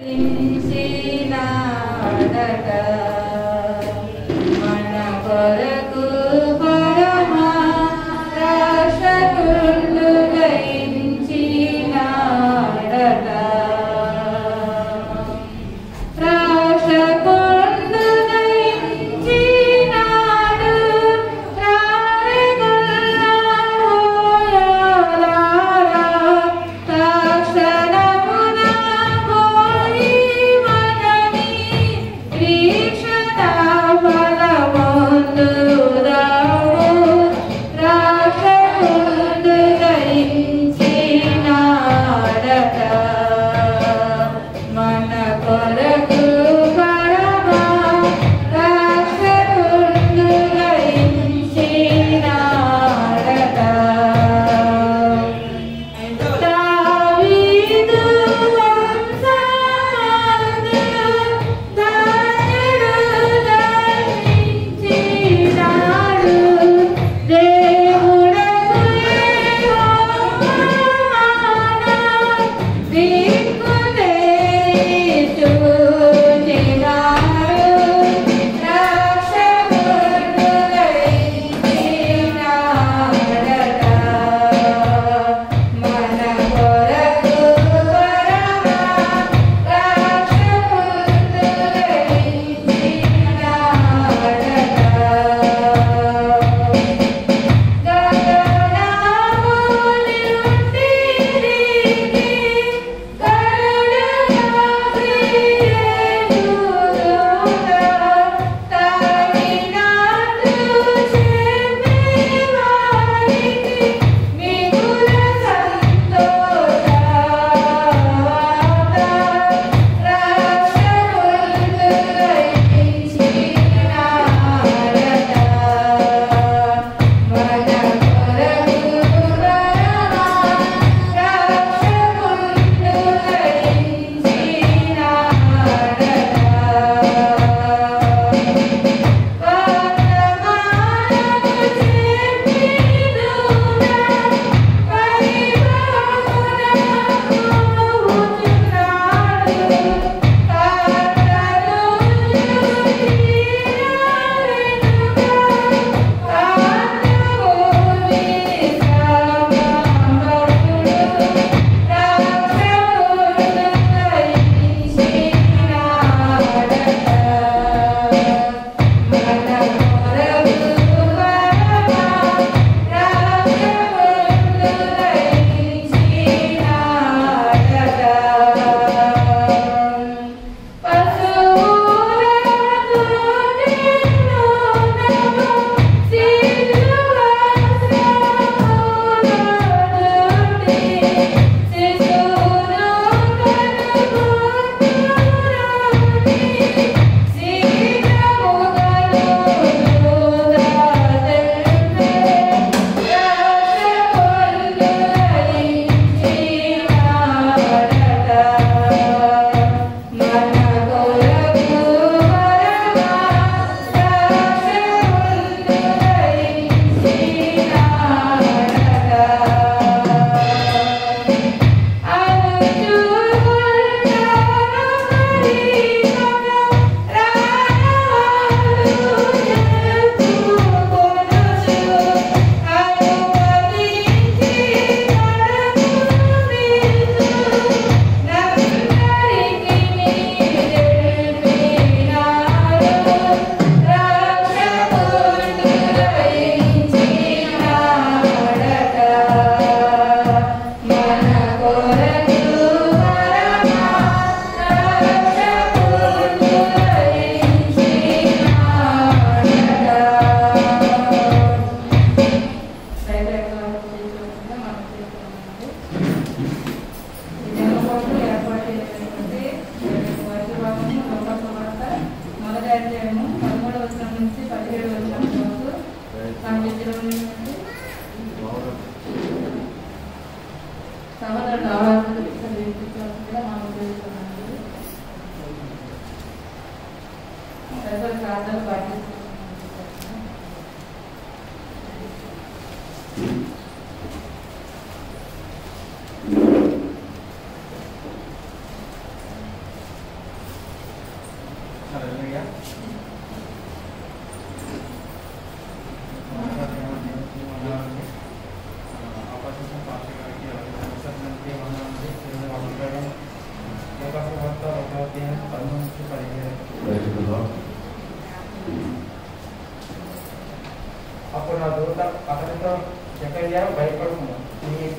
किञ्चीनाद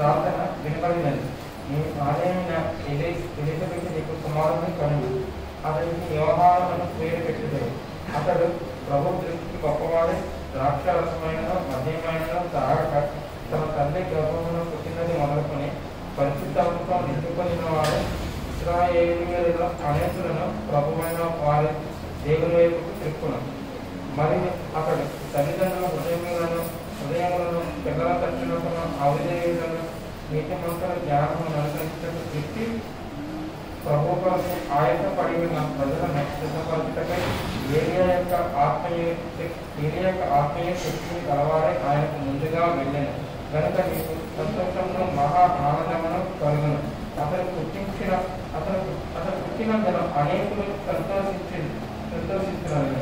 ప్రార్థన వినబడినది. నీ ఆలయమైన ఎలిజబెత్ నీకు కుమారుని కనుడు అతనికి వ్యవహారములను పేరు పెట్టలేదు అతడు ప్రభు దృష్టికి గొప్పవాడే ద్రాక్షరసమైన మద్యమైన తాగక తన తల్లి గర్భమును పుట్టినది మొదలుకొని పరిశుద్ధంతో నిండుకొనిన వాడు ఇస్రాయేలీయులలో అనేకులను ప్రభువైన వారి దేవుని వైపుకు త్రిప్పును మరి అతడు తల్లిదండ్రుల హృదయములను హృదయములను పిల్లల తట్టులను అవిధేయులను నీతి మంత్రుల జ్ఞానమును అనుసరించడం తిప్పి ప్రభు కోసం పడి ఉన్న ప్రజలను ఏరియా యొక్క ఆత్మీయ ఏరియా యొక్క ఆత్మీయ శక్తిని కలవారే ఆయనకు ముందుగా వెళ్ళాను కనుక నీకు సంతోషంలో మహా ఆనందమును కలుగును అతను పుట్టించిన అతను అతను పుట్టినందున అనేకులు సంతోషించి సంతోషిస్తున్నారు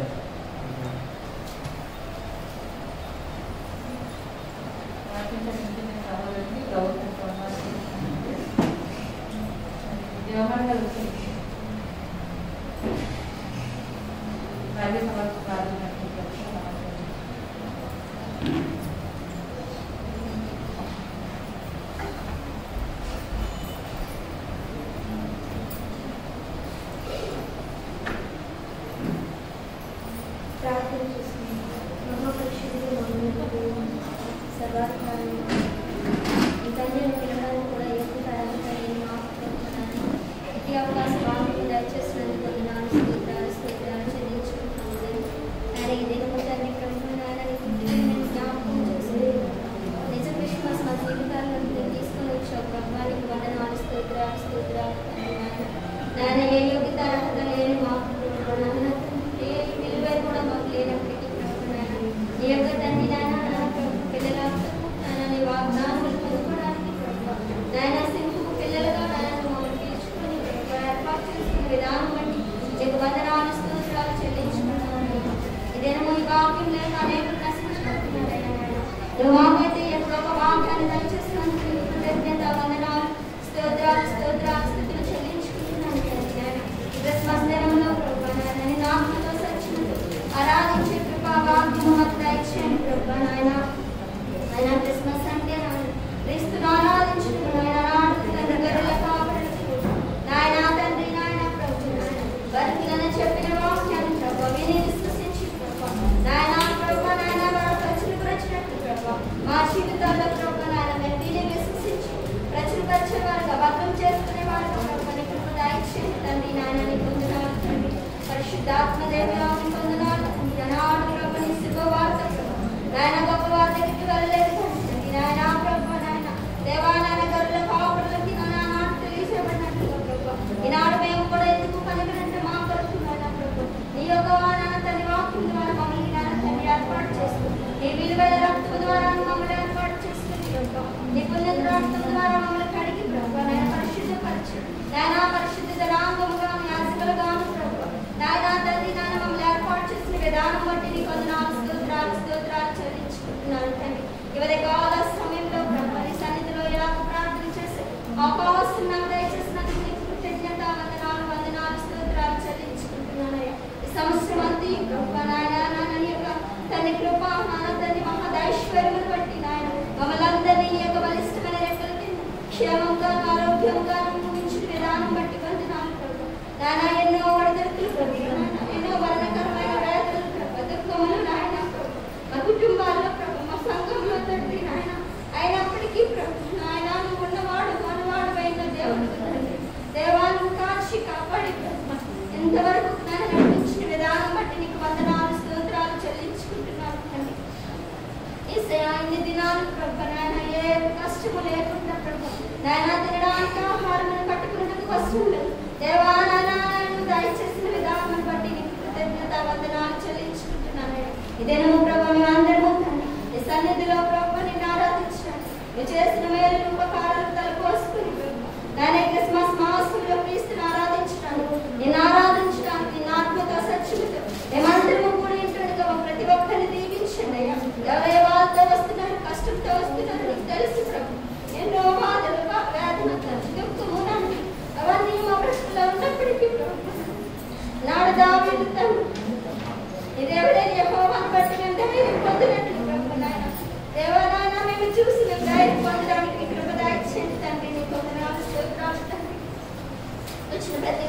జీవితాల్లో ప్రభు నాయన మేము విని విశ్వసించి ప్రచురపరిచే వారుగా భద్రం చేసుకునే వారుగా ప్రభు నీ కృప దయచేయండి తండ్రి నాయన నీ పొందినాలు తండ్రి పరిశుద్ధాత్మ దేవాన్ని పొందినాలు తండ్రి అనాడు ప్రభు నీ శుభవార్త ప్రభు నాయన గొప్ప వారి దగ్గరికి వెళ్ళలేదు తండ్రి నాయన ప్రభు నాయన దేవా నాయన గొర్రెల కాపుడులకి నాయన తెలియజేయబడినట్టుగా ప్రభు ఈనాడు మేము కూడా ఎందుకు పనికిరంటే మా కొరకు నాయన ప్రభు నీ యొక్క నాయన తండ్రి వాక్యం ద్వారా మమ్మల్ని నాయన తండ్రి ఏర్పాటు చేస్తూ నీ విలువైన రక్తము ద్వారా మమ్మల్ని ఏర్పాటు చేసుకుని ప్రభు నీ పుణ్య రక్తం ద్వారా మమ్మల్ని కడిగి ప్రభు నాయన పరిశుద్ధపరచు నాయన పరిశుద్ధ జనాంగముగా యాజకులుగాను ప్రభు నాయన తండ్రి నాయన మమ్మల్ని ఏర్పాటు చేసిన విధానం బట్టి నీకు వందనాలు స్తోత్రాలు స్తోత్రాలు చెల్లించుకుంటున్నాను తండ్రి కాల సమయంలో సన్నిధిలో ప్రార్థన చేసి అవకాశం నాకు దయచేసినందుకు నీకు కృతజ్ఞత వందనాలు వందనాలు స్తోత్రాలు చెల్లించుకుంటున్నానయ్యా. ఈ సంవత్సరం అంతా నాయన యొక్క కృప బట్టి నాయన యొక్క బలిష్టమైన రెక్కల కింద క్షేమంగా ఆరోగ్యంగా ముగించిన విధానం బట్టి వందనాలు నాయన ఎన్నో వడదొరుకులు ఎన్నో వర్ణకరమైన వేదనలు దుఃఖములు నాయన మా కుటుంబాల్లో ప్రభు మా సంఘంలో తండ్రి నాయన అయినప్పటికీ ప్రభు నాయన నువ్వు ఉన్నవాడు మనవాడు అయిన దేవుడు తండ్రి దేవాలను కాచి కాపాడి ఎంతవరకు జ్ఞానం నడిపించిన విధానం బట్టి నీకు వందనాలు స్తోత్రాలు చెల్లించుకుంటున్నాను తండ్రి. ఏసయ్యా, ఇన్ని దినాలు ప్రభు నాయన ఏ కష్టము లేకుండా ప్రభు. నాయన తినడానికి ఆహారం కట్టుకున్నది కష్టం దేవాలయాలను దయచేసిన విధానం బట్టి నీకు కృతజ్ఞత వందనాలు చెల్లించుకుంటున్నాను ఇదేనో ప్రభు మేమందరము తండ్రి. ఈ సన్నిధిలో ప్రభు నిన్ను ఆరాధించడానికి చేసిన మేలు ఉపకారాలు తలపోసుకుని ప్రభు. నాయన మేమందరము కూడినట్టుగా ప్రతి ఒక్కరిని దీవించండి అయ్యా. ఎవరే బాధతో వస్తున్నారు కష్టంతో వస్తున్నారు నీకు తెలుసు ప్రభు. ఎన్నో బాధలు వేదన దుఃఖము నన్ను అవన్నీ మా బ్రతుకులో ఉన్నప్పటికీ ప్రభు. నాడు దావిడుతాను ఇదేవిడే యహోవాన్ని బట్టి మేము ధైర్యం పొందినట్లు ప్రభు నాయన.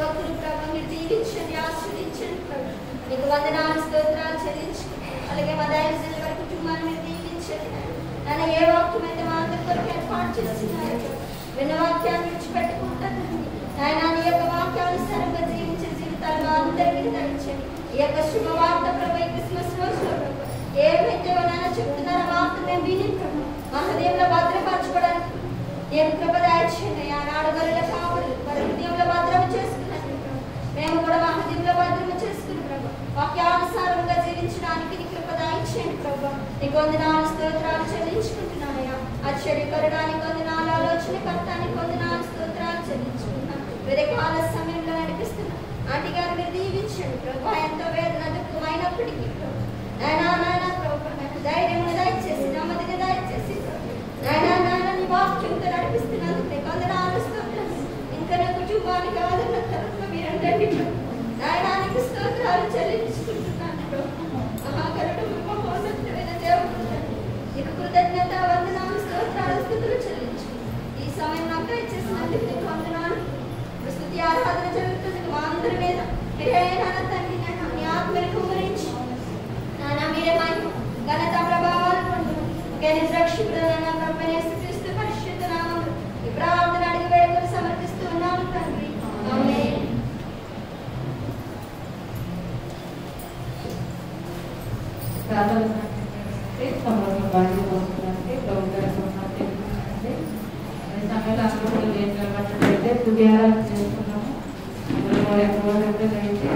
ఒక్కరు ప్రభు దీవించండి ఆస్వాదించండి ప్రభు. మీకు వందనాలు స్తోత్రాలు చెల్లించి అలాగే మా దైవజనుల వారి కుటుంబాన్ని మీరు దీవించండి. నన్ను ఏ వాక్యం అయితే మా అందరి కొరకు ఏర్పాటు చేస్తున్నారు విన్న వాక్యాన్ని విడిచిపెట్టుకుంటాను. ఆయన నీ యొక్క వాక్యానుసారంగా జీవించే జీవితాలు మా అందరికీ ధరించండి ఈ యొక్క శుభవార్త ప్రభు క్రిస్మస్ రోజులో ప్రభు ఏమైతే నాయన చెప్తున్నారో వార్త మేము విని ప్రభు మా హృదయంలో భద్రపరచుకోవడానికి నేను కృప దాయిచ్చింది ఆనాడు గొర్రెల కాపులు వారి హృదయంలో భద్రం చేసుకున్నట్లు మేము కూడా మా హృదయంలో భద్రం వాక్యానుసారంగా జీవించడానికి నీ కృప దాయిచ్చేయండి ప్రభు. నీకు వందనాలు స్తోత్రాలు చెల్లించుకుంటున్నానయ్యా ఆశ్చర్యకరడానికి వందనాలు ఆలోచన కర్తానికి వందనాలు స్తోత్రాలు చెల్లించుకుంటున్నాను విధకాల సమయంలో నడిపిస్తున్నా. ఆంటీ గారు మీరు దీవించండి ప్రభు. ఎంతో వేదన దుఃఖమైనప్పటికీ నాయనా నాయన ప్రభు నాకు ధైర్యం దయచేసి నెమ్మదిని దయచేసి నాయనా నాయన నీ వాక్యంతో నడిపిస్తున్నందుకు నీకు వందనాలు స్తోత్రాలు. ఇంకా నా కుటుంబానికి ఆదరణ తరఫున మీరందరినీ ప్రభు స్తోత్రాలు చెల్లించుకుంటున్నాను మహాకరుడు దేవుడు నీకు కృతజ్ఞత వందనాలు స్తోత్రాలు స్థుతులు చెల్లించు ఈ సమయం నాకు దయచేసినందుకు నీకు వందనాలు. స్తుతి ఆరాధన జరుగుతుంది. మా అందరి మీద మీరే నాన్న తండ్రి ఆత్మని కుమరించి నాన్న మీరే ఘనత ప్రభావాలు పొందును ఒకే నిజరక్షకుడైన ప్రభువైన యేసుక్రీస్తు పరిశుద్ధ ఈ ప్రార్థన అడిగి వేడుకలు సమర్పిస్తూ తండ్రి. ఆమేన్ ప్రార్థన అంటే సమయంలో బాధ్యత వస్తుందంటే ప్రభుత్వ సంబంధించి ఈ సమయంలో అందరూ కూడా ఏం చేయాలంటే పుదియారా చేసుకున్నాము అందులో కూడా ఎక్కువ అయితే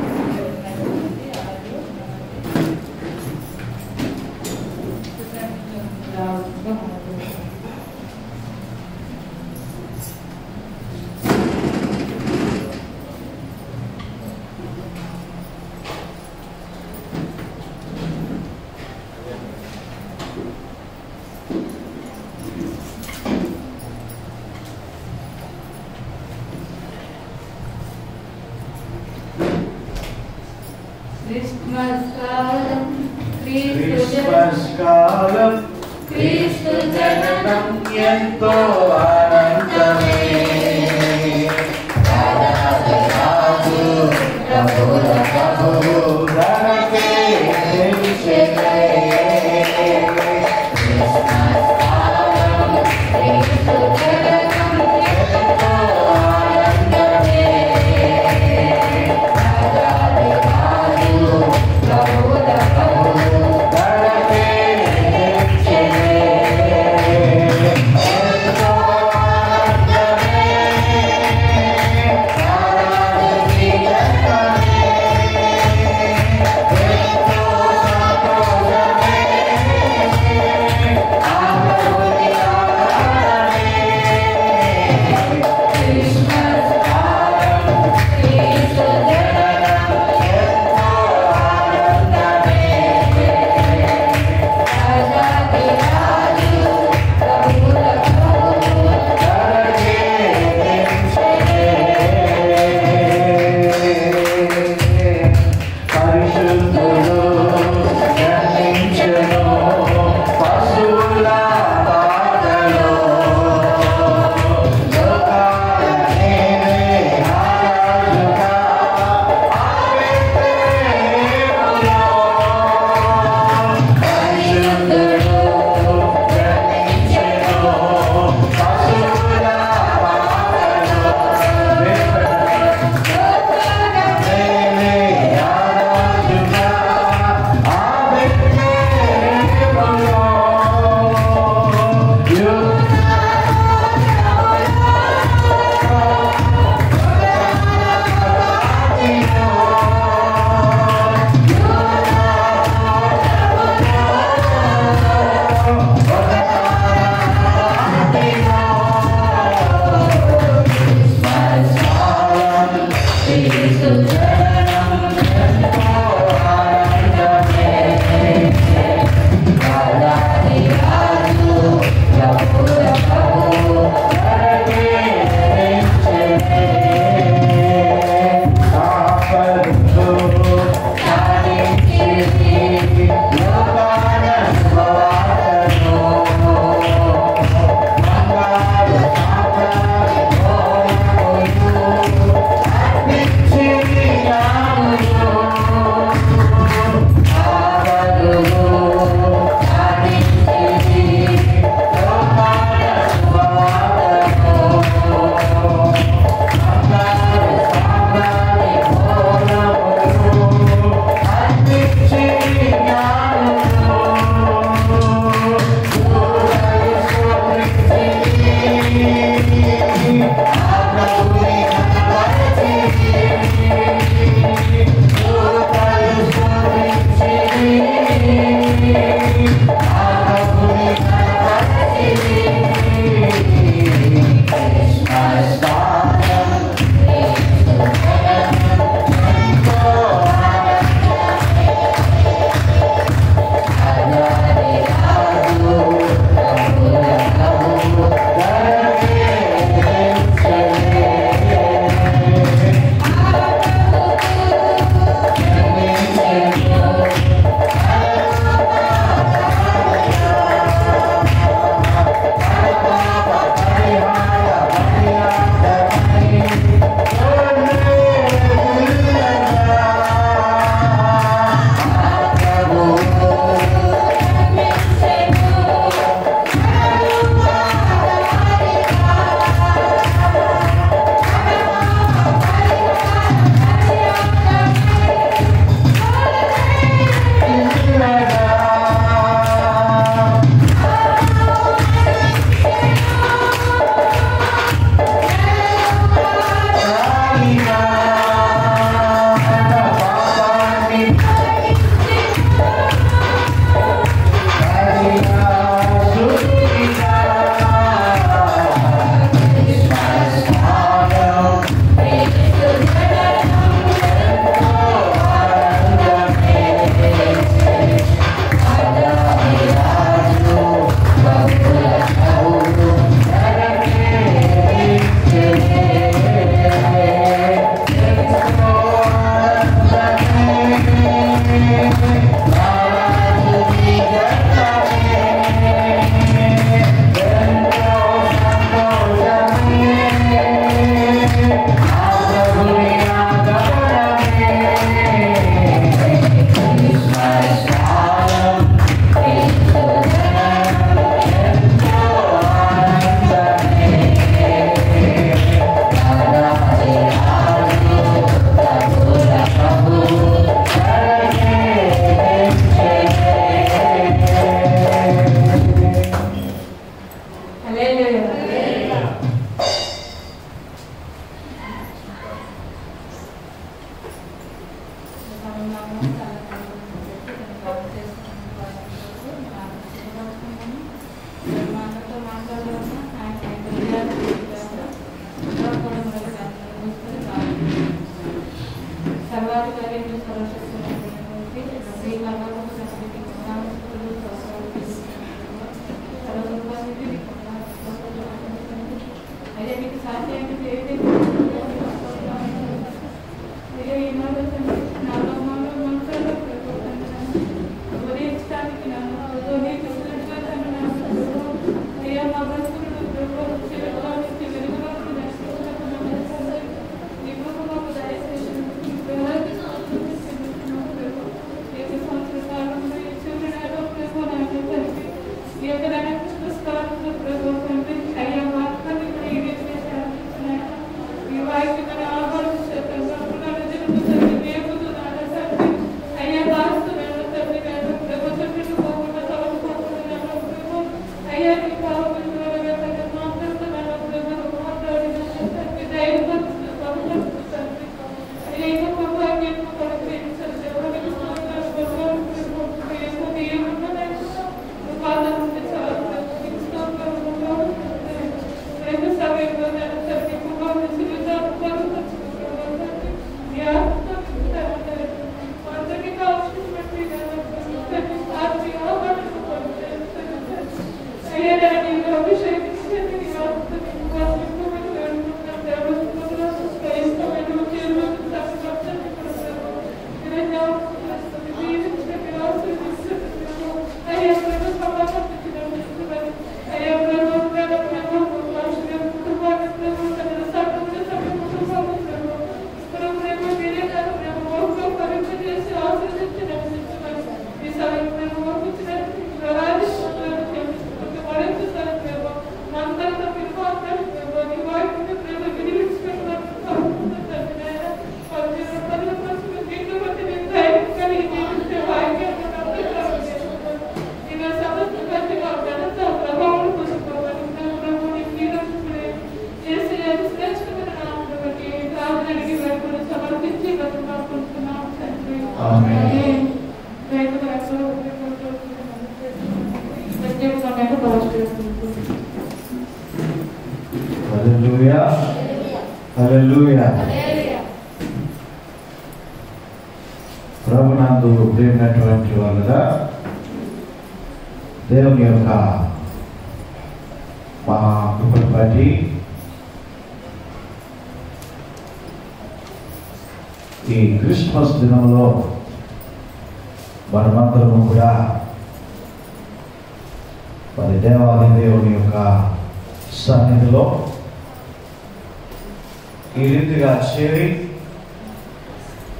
ఈ రీతిగా చేరి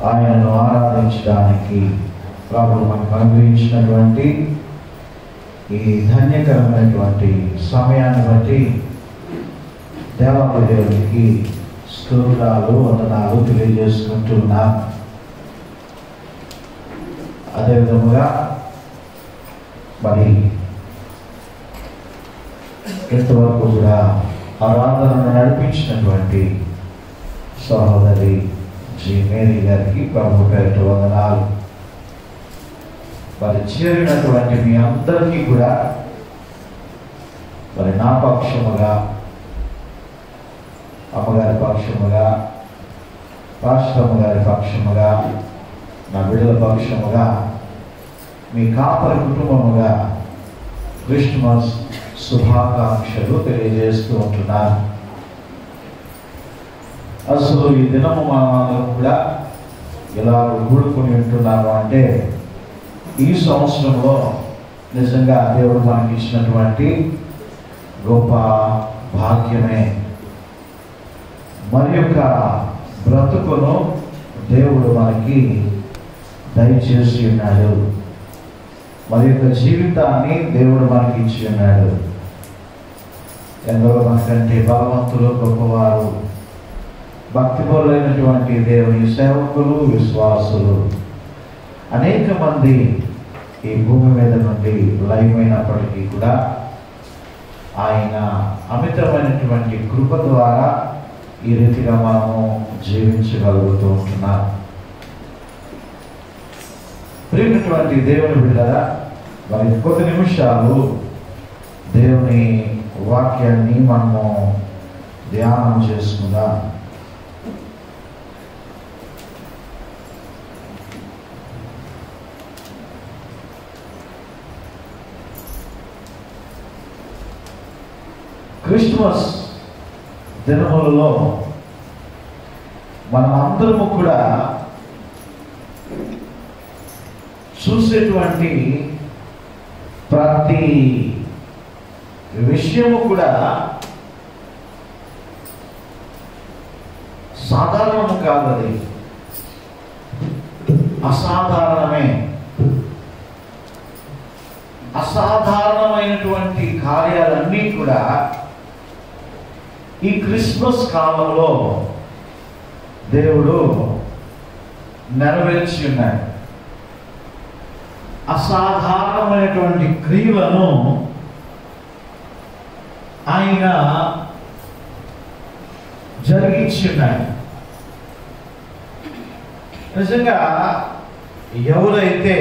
ఆయనను ఆరాధించడానికి ప్రభు మనకు అనుగ్రహించినటువంటి ఈ ధన్యకరమైనటువంటి సమయాన్ని బట్టి దేవాలయానికి స్తోత్రాలు వందనాలు తెలియజేసుకుంటున్నా అదేవిధముగా మరి ఇంతవరకు కూడా ఆరాధనను నడిపించినటువంటి సహోదరి శ్రీ మేరీ గారికి ప్రభు పేరు వందనాలు. మరి చేరినటువంటి మీ అందరికీ కూడా మరి నా పక్షముగా అమ్మగారి పక్షముగా రాష్ట్రమ్మ గారి పక్షముగా నా బిడ్డల పక్షముగా మీ కాపరి కుటుంబముగా క్రిస్మస్ శుభాకాంక్షలు తెలియజేస్తూ ఉంటున్నాను. అసలు ఈ దినము మనం కూడా ఇలా కూడుకొని ఉంటున్నాము అంటే ఈ సంవత్సరంలో నిజంగా దేవుడు మనకి ఇచ్చినటువంటి గొప్ప భాగ్యమే. మరి యొక్క బ్రతుకును దేవుడు మనకి దయచేసి ఉన్నాడు. మరి యొక్క జీవితాన్ని దేవుడు మనకి ఇచ్చి ఉన్నాడు. ఎందరో మనకంటే బలవంతులు గొప్పవారు భక్తిపరులైనటువంటి దేవుని సేవకులు విశ్వాసులు. అనేక మంది ఈ భూమి మీద నుండి లయమైనప్పటికీ కూడా ఆయన అమితమైనటువంటి కృప ద్వారా ఈ రీతిగా మనము జీవించగలుగుతూ ఉంటున్నాం. ప్రియమైనటువంటి దేవుని బిడ్డరా మరి కొద్ది నిమిషాలు దేవుని వాక్యాన్ని మనము ధ్యానం చేసుకుందాం. క్రిస్మస్ దినములలో మనం అందరము కూడా చూసేటువంటి ప్రతి విషయము కూడా సాధారణము కాదు అది అసాధారణమే. అసాధారణమైనటువంటి కార్యాలన్నీ కూడా ఈ క్రిస్మస్ కాలంలో దేవుడు నెరవేర్చి ఉన్నాడు. అసాధారణమైనటువంటి క్రియలను ఆయన జరిగించి ఉన్నాడు. నిజంగా ఎవరైతే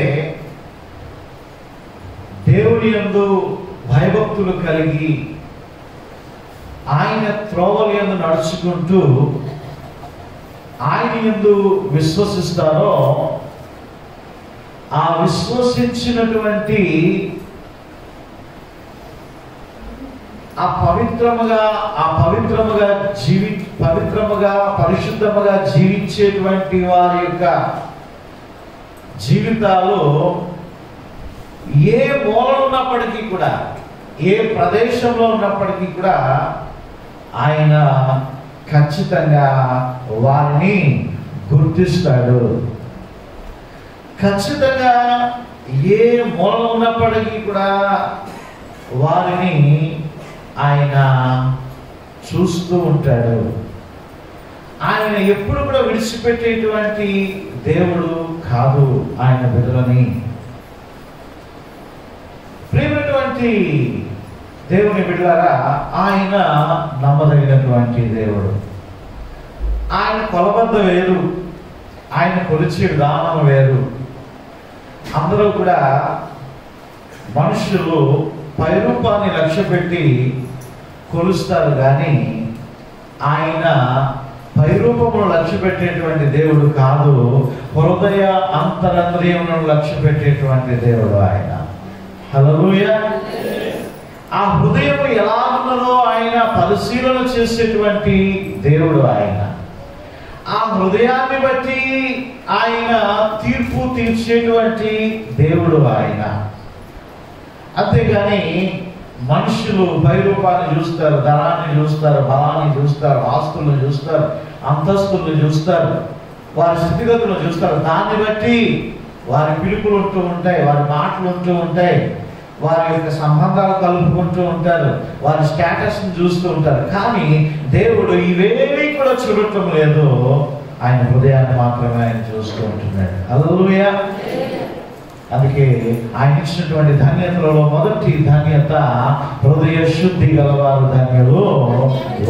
దేవుని ఎందు భయభక్తులు కలిగి ఆయన త్రోవల యందు నడుచుకుంటూ ఆయన ఎందు విశ్వసిస్తారో ఆ విశ్వసించినటువంటి ఆ పవిత్రముగా ఆ పవిత్రముగా జీవి పవిత్రముగా పరిశుద్ధముగా జీవించేటువంటి వారి యొక్క జీవితాలు ఏ మూల ఉన్నప్పటికీ కూడా ఏ ప్రదేశంలో ఉన్నప్పటికీ కూడా ఆయన ఖచ్చితంగా వారిని గుర్తిస్తాడు. ఖచ్చితంగా ఏ మూల ఉన్నప్పటికీ కూడా వారిని ఆయన చూస్తూ ఉంటాడు. ఆయన ఎప్పుడు కూడా విడిచిపెట్టేటువంటి దేవుడు కాదు ఆయన బిడ్డలని. ప్రేమటువంటి దేవుని బిడ్డలారా ఆయన నమ్మదగినటువంటి దేవుడు. ఆయన కొలబద్ద వేరు. ఆయన కొలిచే విధానం వేరు. అందరూ కూడా మనుషులు పైరూపాన్ని లక్ష్య పెట్టి కొలుస్తారు కానీ ఆయన పైరూపమును లక్ష్య పెట్టేటువంటి దేవుడు కాదు హృదయ అంతరంద్రియములను లక్ష్య పెట్టేటువంటి దేవుడు ఆయన. హలో ఆ హృదయం ఎలా ఉన్నదో ఆయన పరిశీలన చేసేటువంటి దేవుడు ఆయన. ఆ హృదయాన్ని బట్టి ఆయన తీర్పు తీర్చేటువంటి దేవుడు ఆయన. అంతేగాని మనుషులు పైరూపాన్ని చూస్తారు ధనాన్ని చూస్తారు బలాన్ని చూస్తారు ఆస్తులను చూస్తారు అంతస్తులను చూస్తారు వారి స్థితిగతులను చూస్తారు. దాన్ని బట్టి వారి పిలుపులు ఉంటూ ఉంటాయి వారి మాటలు ఉంటూ ఉంటాయి. వారి యొక్క సంబంధాలు కలుపుకుంటూ ఉంటారు వారి స్టేటస్ని చూస్తూ ఉంటారు. కానీ దేవుడు ఇవేమీ కూడా చూడటం లేదు. ఆయన హృదయాన్ని మాత్రమే ఆయన చూస్తూ ఉంటున్నాడు. అల్లుయా అందుకే ఆయన ఇచ్చినటువంటి ధన్యతలలో మొదటి ధన్యత హృదయ శుద్ధి గలవారు ధన్యులు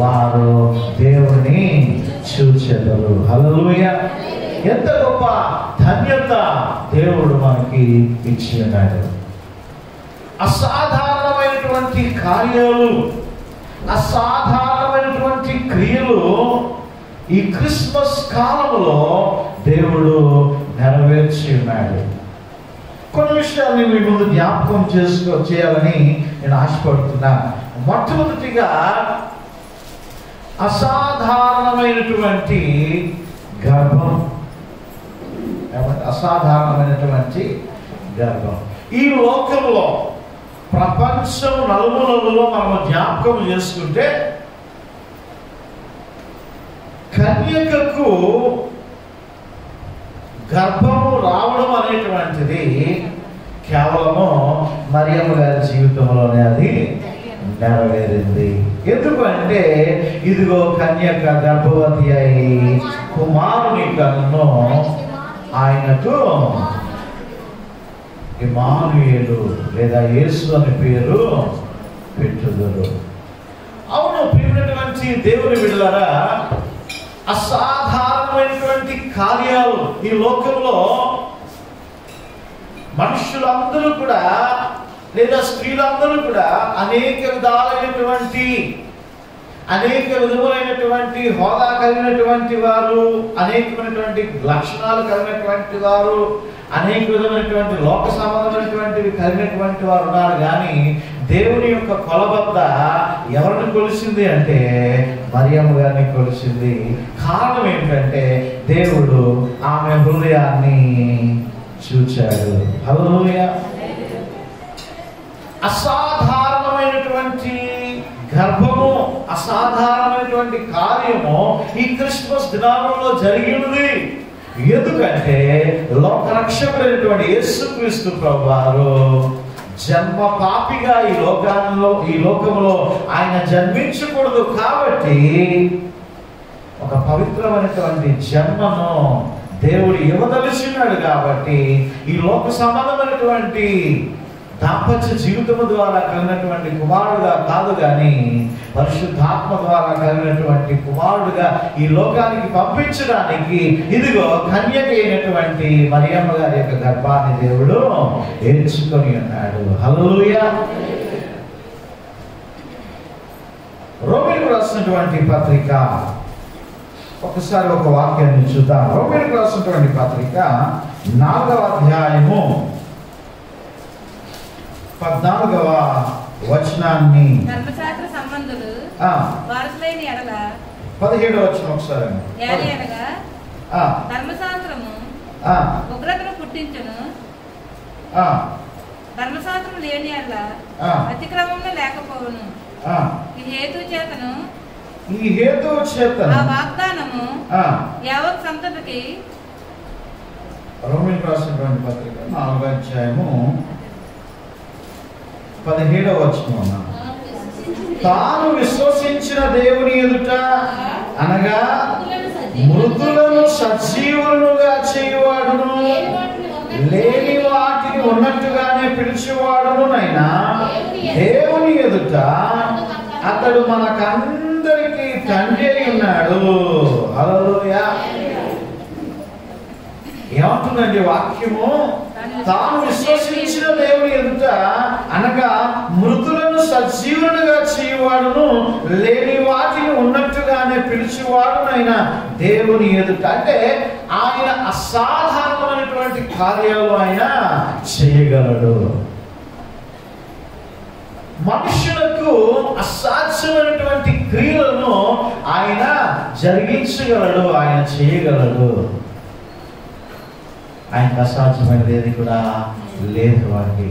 వారు దేవుని చూచెదరు హల్లెలూయ. ఎంత గొప్ప ధన్యత దేవుడు మనకి ఇచ్చి ఉన్నాడు. అసాధారణమైనటువంటి కార్యాలు అసాధారణమైనటువంటి క్రియలు ఈ క్రిస్మస్ కాలంలో దేవుడు నెరవేర్చి ఉన్నాడు. కొన్ని విషయాల్ని మీ ముందు జ్ఞాపకం చేసుకో చేయాలని నేను ఆశపడుతున్నాను మొట్టమొదటిగా అసాధారణమైనటువంటి గర్భం. అసాధారణమైనటువంటి గర్భం. ఈ లోకంలో ప్రపంచం నలుమూలలో మనం జ్ఞాపకం చేసుకుంటే కన్యకకు గర్భము రావడం అనేటువంటిది కేవలము మరియమ్మ గారి జీవితంలోనే అది నెరవేరింది. ఎందుకంటే ఇదిగో కన్యక గర్భవతి అయి కుమారుని కన్ను ఆయనకు ఇమానుయేలు లేదా యేసు అని పేరు పెట్టుదరు. అవును ప్రియమైనటువంటి దేవుని విడలరా అసాధారణమైనటువంటి కార్యాలు ఈ లోకంలో మనుషులందరూ కూడా లేదా స్త్రీలందరూ కూడా అనేక విధాలైనటువంటి అనేక విధములైనటువంటి హోదా కలిగినటువంటి వారు అనేకమైనటువంటి లక్షణాలు కలిగినటువంటి వారు అనేక విధమైనటువంటి లోక సంబంధమైనటువంటివి కలిగినటువంటి వారు ఉన్నారు. కానీ దేవుని యొక్క కొలబద్ద ఎవరిని కొలిసింది అంటే మరియమ్మ గారిని కొలిసింది కారణం ఏంటంటే దేవుడు ఆమె హృదయాన్ని చూచాడు. హృదయ అసాధారణమైనటువంటి గర్భము అసాధారణమైనటువంటి కార్యము ఈ క్రిస్మస్ దినాలలో జరిగినది. ఎందుకంటే లోకరక్షకుడైనటువంటి యేసుక్రీస్తు ప్రభు వారు జన్మ పాపిగా ఈ లోకాల్లో ఈ లోకంలో ఆయన జన్మించకూడదు కాబట్టి ఒక పవిత్రమైనటువంటి జన్మను దేవుడు ఇవ్వదలిచినాడు కాబట్టి ఈ లోక సంబంధమైనటువంటి దాంపత్య జీవితము ద్వారా కలిగినటువంటి కుమారుడుగా కాదు కానీ పరిశుద్ధాత్మ ద్వారా కలిగినటువంటి కుమారుడుగా ఈ లోకానికి పంపించడానికి ఇదిగో కన్యక అయినటువంటి మరియమ్మ గారి యొక్క గర్భాన్ని దేవుడు ఎంచుకొని ఉన్నాడు. హల్లెలూయా. రోమిలకు రాసినటువంటి పత్రిక ఒకసారి ఒక వాక్యాన్ని చూద్దాం. రోమిలకు రాసినటువంటి పత్రిక నాలుగవ అధ్యాయము పద్నాలుగవ వచనాన్ని. ధర్మశాస్త్ర సంబంధులు ఆ, వారసులైన ఎడల పదిహేడవ వచనం ఒకసారి ధర్మశాస్త్రము ఉగ్రతను పుట్టించును. ధర్మశాస్త్రం లేని ఎడల అతిక్రమంలో లేకపోవును. ఈ హేతు చేతను ఈ హేతు చేత ఆ వాగ్దానము యావత్ సంతతికి రోమిలకు రాసినటువంటి పత్రిక నాలుగో అధ్యాయము పదిహేడవ వచనం అన్నా. తాను విశ్వసించిన దేవుని ఎదుట అనగా మృతులను సజీవులుగా చేయువాడును. లేని వాటిని ఉన్నట్టుగానే పిలిచేవాడును నైనా. దేవుని ఎదుట అతడు మనకందరికీ తండ్రి ఉన్నాడు. అలా ఏమంటుందండి వాక్యము తాను విశ్వసించిన దేవుని ఎదుట అనగా మృతులను సజీవులుగా చేయవాడును లేని వాటిని ఉన్నట్టుగానే పిలిచేవాడునైనా దేవుని ఎదుట. అంటే ఆయన అసాధారణమైనటువంటి కార్యాలు ఆయన చేయగలడు. మనుషులకు అసాధ్యమైనటువంటి క్రియలను ఆయన జరిగించగలడు ఆయన చేయగలడు. ఆయనకు అసాధ్యమైనది ఏది కూడా లేదు అండి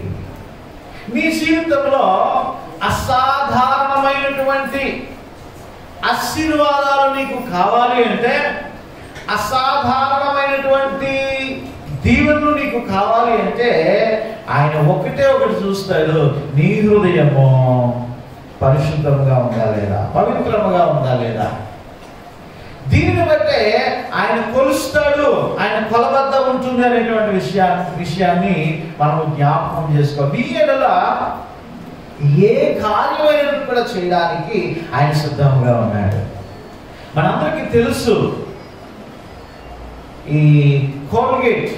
మీ జీవితంలో అసాధారణమైనటువంటి ఆశీర్వాదాలు నీకు కావాలి అంటే అసాధారణమైనటువంటి దీవెనలు నీకు కావాలి అంటే ఆయన ఒకటే ఒకటి చూస్తాడు. నీ హృదయము పరిశుద్ధంగా ఉందా లేదా? పవిత్రముగా ఉందా లేదా? దీనిని బట్టే ఆయన కొలుస్తాడు ఆయన కొలబద్ద ఉంటుంది అనేటువంటి విషయాన్ని విషయాన్ని మనము జ్ఞాపకం చేసుకోవాలి నీ ఎడల ఏ కార్యమైనా కూడా చేయడానికి ఆయన సిద్ధంగా ఉన్నాడు. మనందరికీ తెలుసు ఈ కోల్గేట్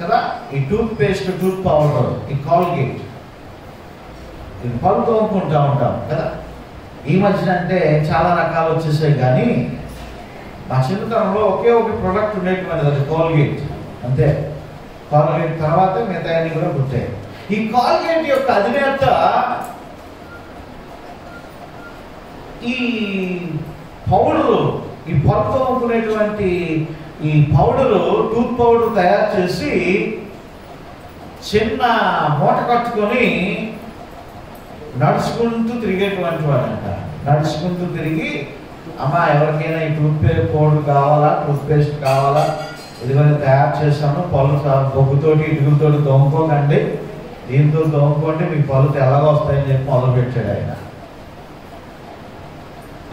కదా ఈ టూత్ పేస్ట్ టూత్ పౌడర్ ఈ కోల్గేట్. ఇది పళ్ళు తోముకుంటా ఉంటాం కదా. ఈ మధ్యన అంటే చాలా రకాలు వచ్చేసాయి కానీ నా చిన్నతనంలో ఒకే ఒక ప్రోడక్ట్ ఉండేటువంటిది అది కోల్గేట్ అంతే. కోల్గేట్ తర్వాత మిగతా అన్ని కూడా పుట్టాయి ఈ కాల్గేట్ యొక్క అధినేత ఈ పౌడరు ఈ పొలతో అమ్ముకునేటువంటి ఈ పౌడరు టూత్ పౌడర్ తయారు చేసి చిన్న మూట కట్టుకొని నడుచుకుంటూ తిరిగేటువంటి వాడంట. నడుచుకుంటూ తిరిగి అమ్మా ఎవరికైనా ఈ టూత్ పౌడర్ కావాలా? టూత్ పేస్ట్ కావాలా? ఇదిగోని తయారు చేశాను. పళ్ళు బొగ్గుతోటి ఇటుకలతోటి తోముకోకండి. దీంతో తోముకోండి మీ పళ్ళు తెల్లగా వస్తాయని చెప్పి మొదలు పెట్టాడు ఆయన.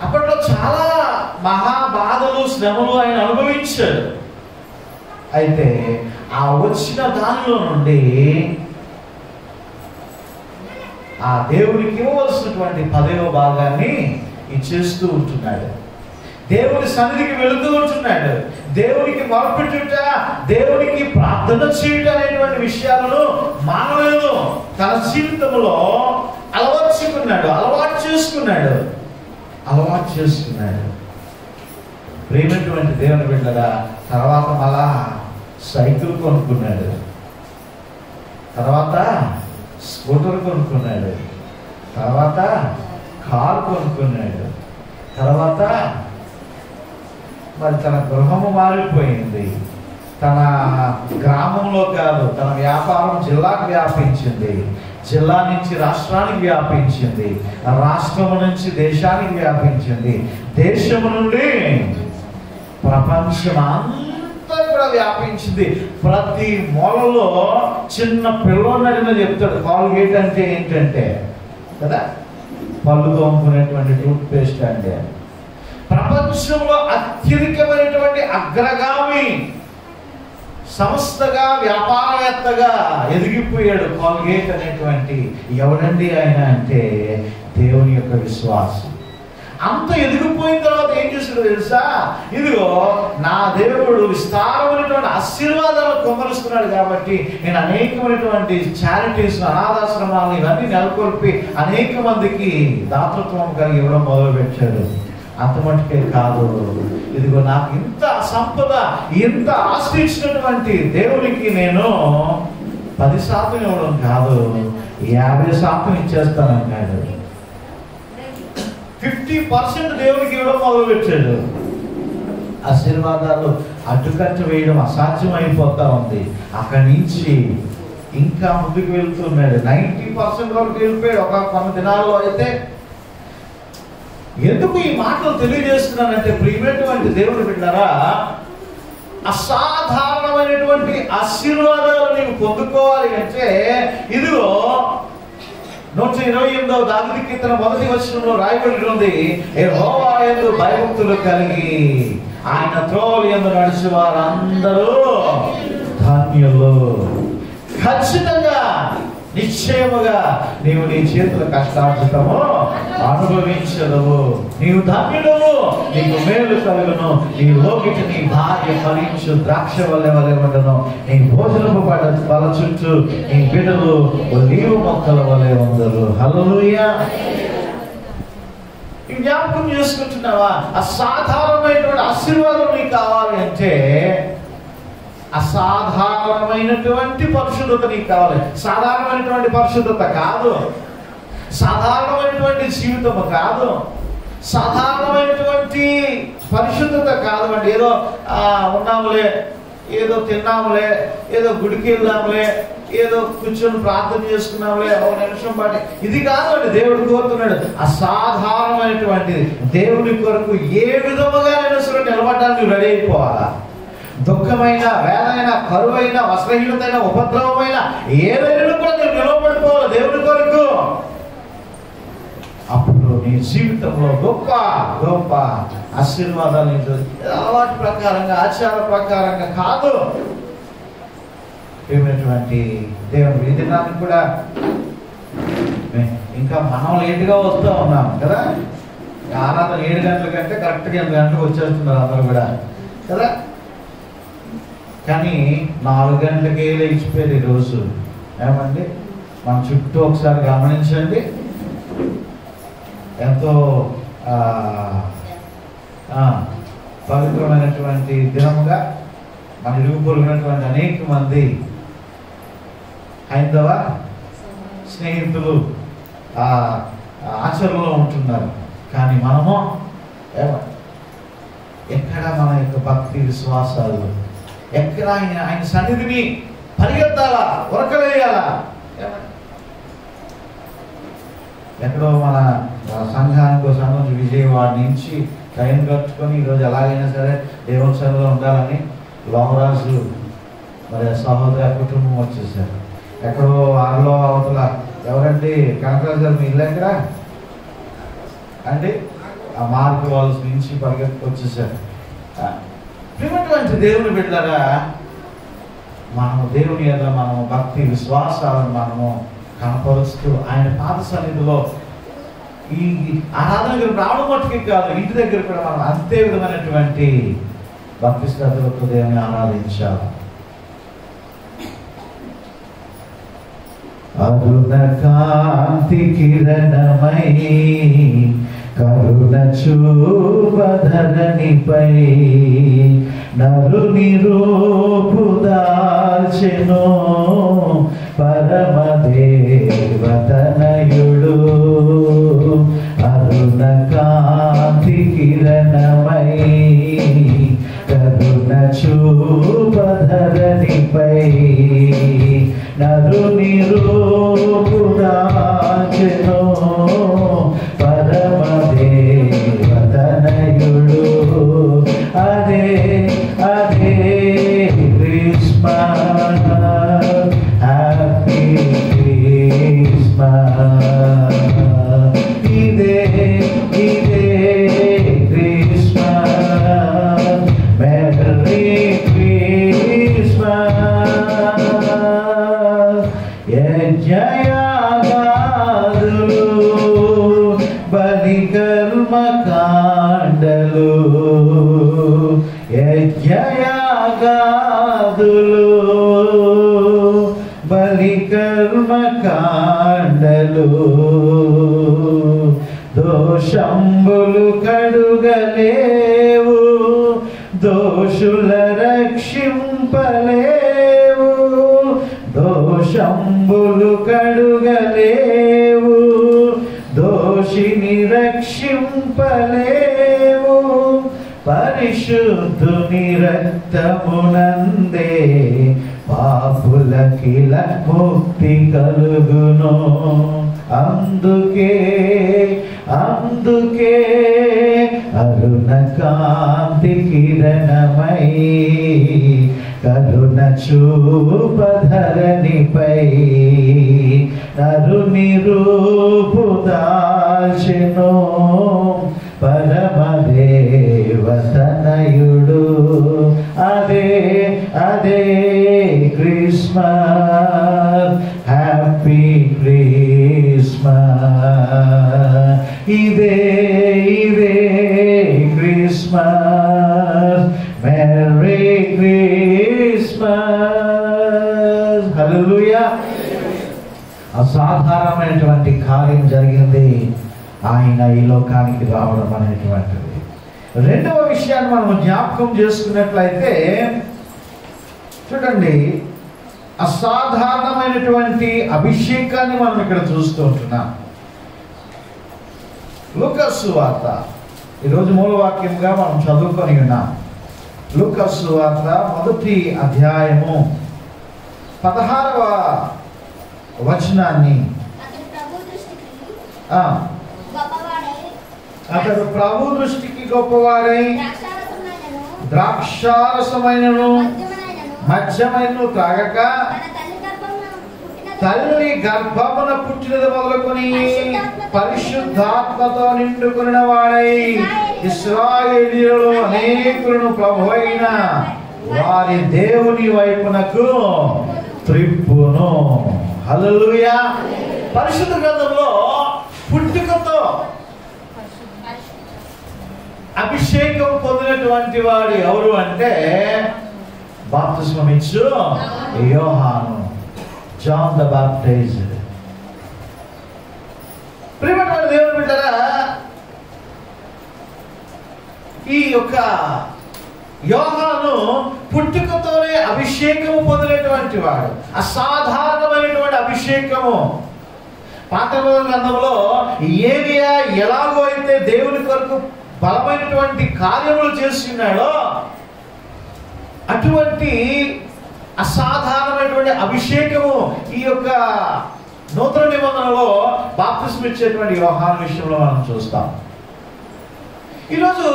అప్పట్లో చాలా మహా బాధలు శ్రమలు ఆయన అనుభవించాడు. అయితే ఆ వచ్చిన దానిలో నుండి ఆ దేవుడికి ఇవ్వవలసినటువంటి పదవ భాగాన్ని ఇచ్చేస్తూ ఉంటున్నాడు. దేవుని సన్నిధికి వెళుతూ ఉంటున్నాడు. దేవునికి మొరపెట్టుట దేవునికి ప్రార్థన చేయుట అనేటువంటి విషయాలను మానవులను తన జీవితంలో అలవర్చుకున్నాడు అలవాటు చేసుకున్నాడు. అలవాటు చేసుకున్నాడు. ప్రేమటువంటి దేవుని బిడ్డగా తర్వాత మళ్ళా సైకిల్ కొనుక్కున్నాడు. తర్వాత స్కూటర్ కొనుక్కున్నాడు. తర్వాత కారు కొనుక్కున్నాడు తర్వాత మరి తన గృహము మారిపోయింది. తన గ్రామంలో కాదు తన వ్యాపారం జిల్లాకు వ్యాపించింది. జిల్లా నుంచి రాష్ట్రానికి వ్యాపించింది. రాష్ట్రం నుంచి దేశానికి వ్యాపించింది. దేశం నుండి ప్రపంచం అంతా కూడా వ్యాపించింది. ప్రతి మూలలో చిన్న పిల్లన్నడిన చెప్తాడు కాల్గేట్ అంటే ఏంటంటే? కదా? పళ్ళు తోముకునేటువంటి టూత్ పేస్ట్ అంటే ప్రపంచంలో అత్యధికమైనటువంటి అగ్రగామి సంస్థగా వ్యాపారవేత్తగా ఎదిగిపోయాడు కాల్గేట్ అనేటువంటి ఎవడండి ఆయన అంటే దేవుని యొక్క విశ్వాసం. అంత ఎదిగిపోయిన తర్వాత ఏం చేశాడు తెలుసా? ఇదిగో నా దేవుడు విస్తారమైనటువంటి ఆశీర్వాదాలు కొమ్మరుస్తున్నాడు కాబట్టి నేను అనేకమైనటువంటి చారిటీస్ అనాథాశ్రమాలను ఇవన్నీ నెలకొల్పి అనేక మందికి దాతృత్వం కలిగి ఇవ్వడం మొదలుపెట్టాడు. అంత మటుకే కాదు. ఇదిగో నాకు ఇంత సంపద ఇంత ఆశ్రయించినటువంటి దేవునికి నేను పది శాతం ఇవ్వడం కాదు. యాభై శాతం ఇచ్చేస్తానన్నాడు. ఫిఫ్టీ పర్సెంట్ దేవునికి ఇవ్వడం మొదలు పెట్టాడు ఆశీర్వాదాలు అడ్డుకట్ట వేయడం అసాధ్యం అయిపోతా ఉంది. అక్కడి నుంచి ఇంకా ముందుకు వెళ్తున్నాడు. నైంటీ పర్సెంట్ వరకు వెళ్ళిపోయాడు. ఒక కొన్ని దినాల్లో అయితే ఎందుకు ఈ మాటలు తెలియజేస్తున్నానంటే ప్రియమైనటువంటి దేవుడు బిడ్డారా అసాధారణమైనటువంటి ఆశీర్వాదాలు నీవు పొందుకోవాలి అంటే ఇదిగో నూట ఇరవై ఎనిమిదవ దావిది కీర్తన మొదటి వచనంలో రాయబడి ఉంది ఏ ఎందు భయభక్తులు కలిగి ఆయన త్రోవలు ఎందు నడిచి వారందరూ ధాన్యులు. ఖచ్చితంగా నిశ్చయముగా నీవు నీ చేతుల కష్టార్జితము అనుభవించదవు. నీవు ధన్యుడవు. నీకు మేలు కలుగును. నీ లోకిటి నీ భార్య ఫలించు ద్రాక్ష వల్ల వలె ఉండను నీ భోజనము పడ బల చుట్టూ నీ బిడ్డలు నీవు మొక్కల వలె ఉండరు హలో జ్ఞాపకం చేసుకుంటున్నావా? అసాధారణమైనటువంటి ఆశీర్వాదం నీకు కావాలి అంటే అసాధారణమైనటువంటి పరిశుద్ధత నీకు కావాలి. సాధారణమైనటువంటి పరిశుద్ధత కాదు. సాధారణమైనటువంటి జీవితము కాదు. సాధారణమైనటువంటి పరిశుద్ధత కాదు. అండి ఏదో ఉన్నాములే ఏదో తిన్నాములే ఏదో గుడికి వెళ్దాములే ఏదో కూర్చొని ప్రార్థన చేసుకున్నాములే ఒక నిమిషం పాటి. ఇది కాదండి దేవుడు కోరుతున్నాడు. అసాధారణమైనటువంటిది. దేవుడి కొరకు ఏ విధముగానైనా సరే నిలబడడానికి రెడీ అయిపోవాలా? దుఃఖమైన వేదైన కరువైన వస్త్రహీనతైన ఉపద్రవమైన ఏదైనా కూడా నేను నిలబడిపోవాలి దేవుడి కొరకు. అప్పుడు నీ జీవితంలో గొప్ప గొప్ప ఆశీర్వాదాలు నీకు అలవాటు ప్రకారంగా ఆచార ప్రకారంగా కాదు. ఏమైనటువంటి దేవుని విధానానికి కూడా ఇంకా మనం లేటుగా వస్తూ ఉన్నాం కదా? ఆరాధన ఏడు గంటల కంటే కరెక్ట్గా ఎనిమిది గంటలకు వచ్చేస్తున్నారు అందరూ కూడా. కదా? కానీ నాలుగు గంటలకే లేచిపోయారు ఈరోజు ఏమండి? మన చుట్టూ ఒకసారి గమనించండి. ఎంతో పవిత్రమైనటువంటి దినముగా మన ఇరుగు అనేక మంది హైందవ స్నేహితులు ఆచరణలో ఉంటున్నారు. కానీ మనము ఎక్కడ మన యొక్క భక్తి విశ్వాసాలు ఎక్కడ ఆయన ఆయన సన్నిధిని పరిగెత్తాలా? ఉరకలేయాలా ఎక్కడో మన సంఘానికి సంబంధించి నుంచి విజయవాడ నుంచి ట్రైన్ కట్టుకొని ఈరోజు ఎలాగైనా సరే దేవుని సన్నిధిలో ఉండాలని లోమరాజు మరి సహోదర కుటుంబం వచ్చేసారు. ఎక్కడో ఆరులో అవతల ఎవరండి? కనకరాజు గారు మీ ఇల్లు ఎక్కడ? అంటే ఆ మార్పు వాళ్ళ నుంచి పరిగెత్తుకు వచ్చేసారు. ఆ, దేవుని బిడ్డగా మనము దేవుని యొక్క మనము భక్తి విశ్వాసాలను మనము కనపరుస్తూ ఆయన పాద సన్నిధిలో ఈ ఆరాధన దగ్గర రావడం మట్టుకి కాదు ఇంటి దగ్గర కూడా మనం అంతే విధమైనటువంటి భక్తి శ్రద్ధలతో దేవుని ఆరాధించాలి. అరుణ కాంతి కిరణమై కరుణ చూపధరణిపై నరుని రూపు పరమదేవతనయుడు. అరుణ కాంతి కిరణమై కరుణ చూపధరణిపై నరుని రూ దోషంబులు కడుగలేవు దోషుల రక్షింపలేవు దోషంబులు కడుగలేవు దోషిని రక్షింపలేవు పరిశుద్ధుని రక్తమునందే పాపులకిల ముక్తి కలుగును. అందుకే అందుకే అరుణ కాంతి కిరణమై కరుణ చూపధరణిపై నరుని రూపు దాల్చెను. పరమదేవతనయుడు అదే అదే క్రిస్మస్ ఇదే ఇదే క్రిస్మస్. మెరీ క్రిస్మస్ హల్లెలూయా అసాధారణమైనటువంటి కార్యం జరిగింది. ఆయన ఈ లోకానికి రావడం అనేటువంటిది. రెండవ విషయాన్ని మనం జ్ఞాపకం చేసుకున్నట్లయితే చూడండి అసాధారణమైనటువంటి అభిషేకాన్ని మనం ఇక్కడ చూస్తూ ఉంటున్నాం. లూకస్సు వార్త ఈరోజు మూలవాక్యంగా మనం చదువుకొని ఉన్నాం. లూకస్సు వార్త మొదటి అధ్యాయము పదహారవ వచనాన్ని. అతడు ప్రభు దృష్టికి గొప్పవాడై ద్రాక్షారసమైనను మధ్యమైన త్రాగక తన తల్లి గర్భమున పుట్టిన తల్లి గర్భమున పుట్టినది మొదలుకొని పరిశుద్ధాత్మతో నిండుకున్న వాడై ఇస్రాయేలీలలో అనేకులను ప్రభు అయిన వారి దేవుని వైపునకు త్రిప్పును. హల్లెలూయా. పరిశుద్ధ గ్రంథంలో పుట్టుకతో అభిషేకం పొందినటువంటి వాడు ఎవరు అంటే బాప్తిస్మం ఇచ్చు యోహాను. జాన్ ద బాప్టైజ్ ప్రియమైన దేవుని బిడ్డరా ఈ యొక్క యోహాను పుట్టుకతోనే అభిషేకము పొందినటువంటి వాడు. అసాధారణమైనటువంటి అభిషేకము. పాత గ్రంథంలో ఏలియా ఎలాగో అయితే దేవుని కొరకు బలమైనటువంటి కార్యములు చేస్తున్నాడో అటువంటి అసాధారణమైనటువంటి అభిషేకము ఈ యొక్క నూతన నిబంధనలో బాప్తిస్మ ఇచ్చేటువంటి వ్యవహారం విషయంలో మనం చూస్తాం. ఈరోజు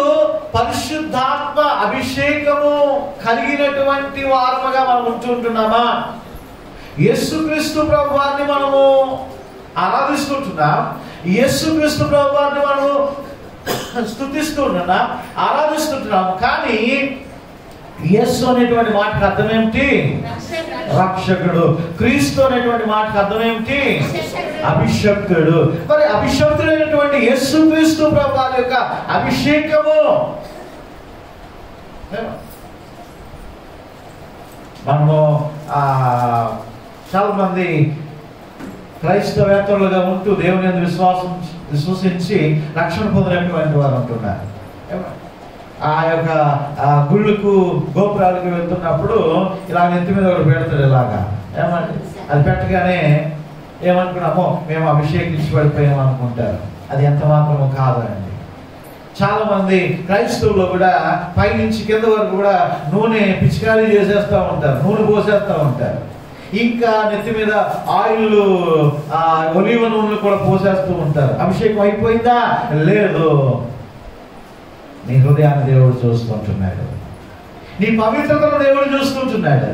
పరిశుద్ధాత్మ అభిషేకము కలిగినటువంటి వారముగా మనం ఉంటుంటున్నామా? యేసుక్రీస్తు ప్రభు వారిని మనము ఆరాధిస్తుంటున్నాం. యేసుక్రీస్తు ప్రభు వారిని మనము స్థుతిస్తున్నాం ఆరాధిస్తుంటున్నాం. కానీ యేసు అనేటువంటి మాటకు అర్థం ఏమిటి? రక్షకుడు. క్రీస్తు అనేటువంటి మాటకు అర్థం ఏమిటి? అభిషక్తుడు. మరి అభిషక్తుడైనటువంటి యేసు క్రీస్తు ప్రభు యొక్క అభిషేకము. మనము ఆ, చాలా మంది క్రైస్తవేత్తలుగా ఉంటూ దేవుని విశ్వాసం విశ్వసించి రక్షణ పొందినటువంటి వారు ఉంటున్నారు. ఏమ- ఆ యొక్క ఆ గుళ్ళకు గోపురాలకు వెళ్తున్నప్పుడు ఇలా నెత్తి మీద ఒకటి పెడతాడు ఇలాగా. ఏమంటే అది పెట్టగానే ఏమనుకున్నామో మేము అభిషేకించి పడిపోయాం అనుకుంటారు. అది ఎంత మాత్రము కాదండి చాలా మంది క్రైస్తవులు కూడా పైనుంచి కింద వరకు కూడా నూనె పిచికారీ చేసేస్తూ ఉంటారు నూనె పోసేస్తూ ఉంటారు. ఇంకా నెత్తి మీద ఆయిల్ ఒలివ నూనెలు కూడా పోసేస్తూ ఉంటారు. అభిషేకం అయిపోయిందా? లేదు. నీ హృదయాన్ని దేవుడు చూసుకుంటున్నాడు. నీ పవిత్రతను దేవుడు చూసుకుంటున్నాడు.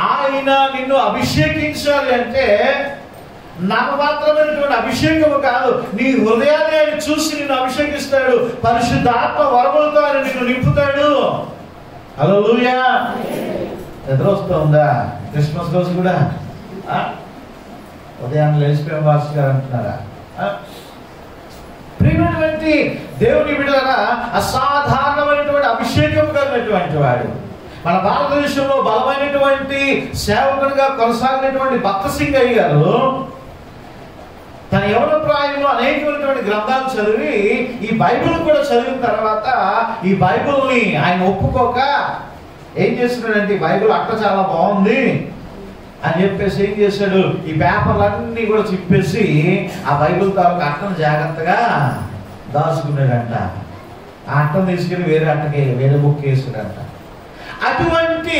ఆయన నిన్ను అభిషేకించాలి అంటే నాకు మాత్రమైనటువంటి అభిషేకము కాదు నీ హృదయాన్ని ఆయన చూసి నిన్ను అభిషేకిస్తాడు. పరిశుద్ధాత్మ వరములతో ఆయన నిన్ను నింపుతాడు. హలో లూయా ఎదురొస్తుందా క్రిస్మస్ రోజు కూడా? ఉదయాన్నే లేచిపోయిన వాసు గారు అంటున్నారా? ప్రియమైనటువంటి దేవుని బిడ్డలరా అసాధారణమైనటువంటి అభిషేకం కలిగినటువంటి వాడు. మన భారతదేశంలో బలమైనటువంటి సేవకునిగా కొనసాగినటువంటి భక్త సింగయ్య గారు తన యవన ప్రాయంలో అనేకమైనటువంటి గ్రంథాలు చదివి ఈ బైబిల్ కూడా చదివిన తర్వాత ఈ బైబిల్ని ఆయన ఒప్పుకోక ఏం చేస్తున్నాడంటే ఈ బైబిల్ అట్ట చాలా బాగుంది. అని చెప్పేసి ఏం చేశాడు? ఈ పేపర్లన్నీ కూడా చిప్పేసి ఆ బైబిల్ తాలూకు అట్టను జాగ్రత్తగా దాచుకున్నాడంట. ఆ అట్టను తీసుకెళ్ళి వేరే అట్టకి వేరే బుక్ వేసాడంట అటువంటి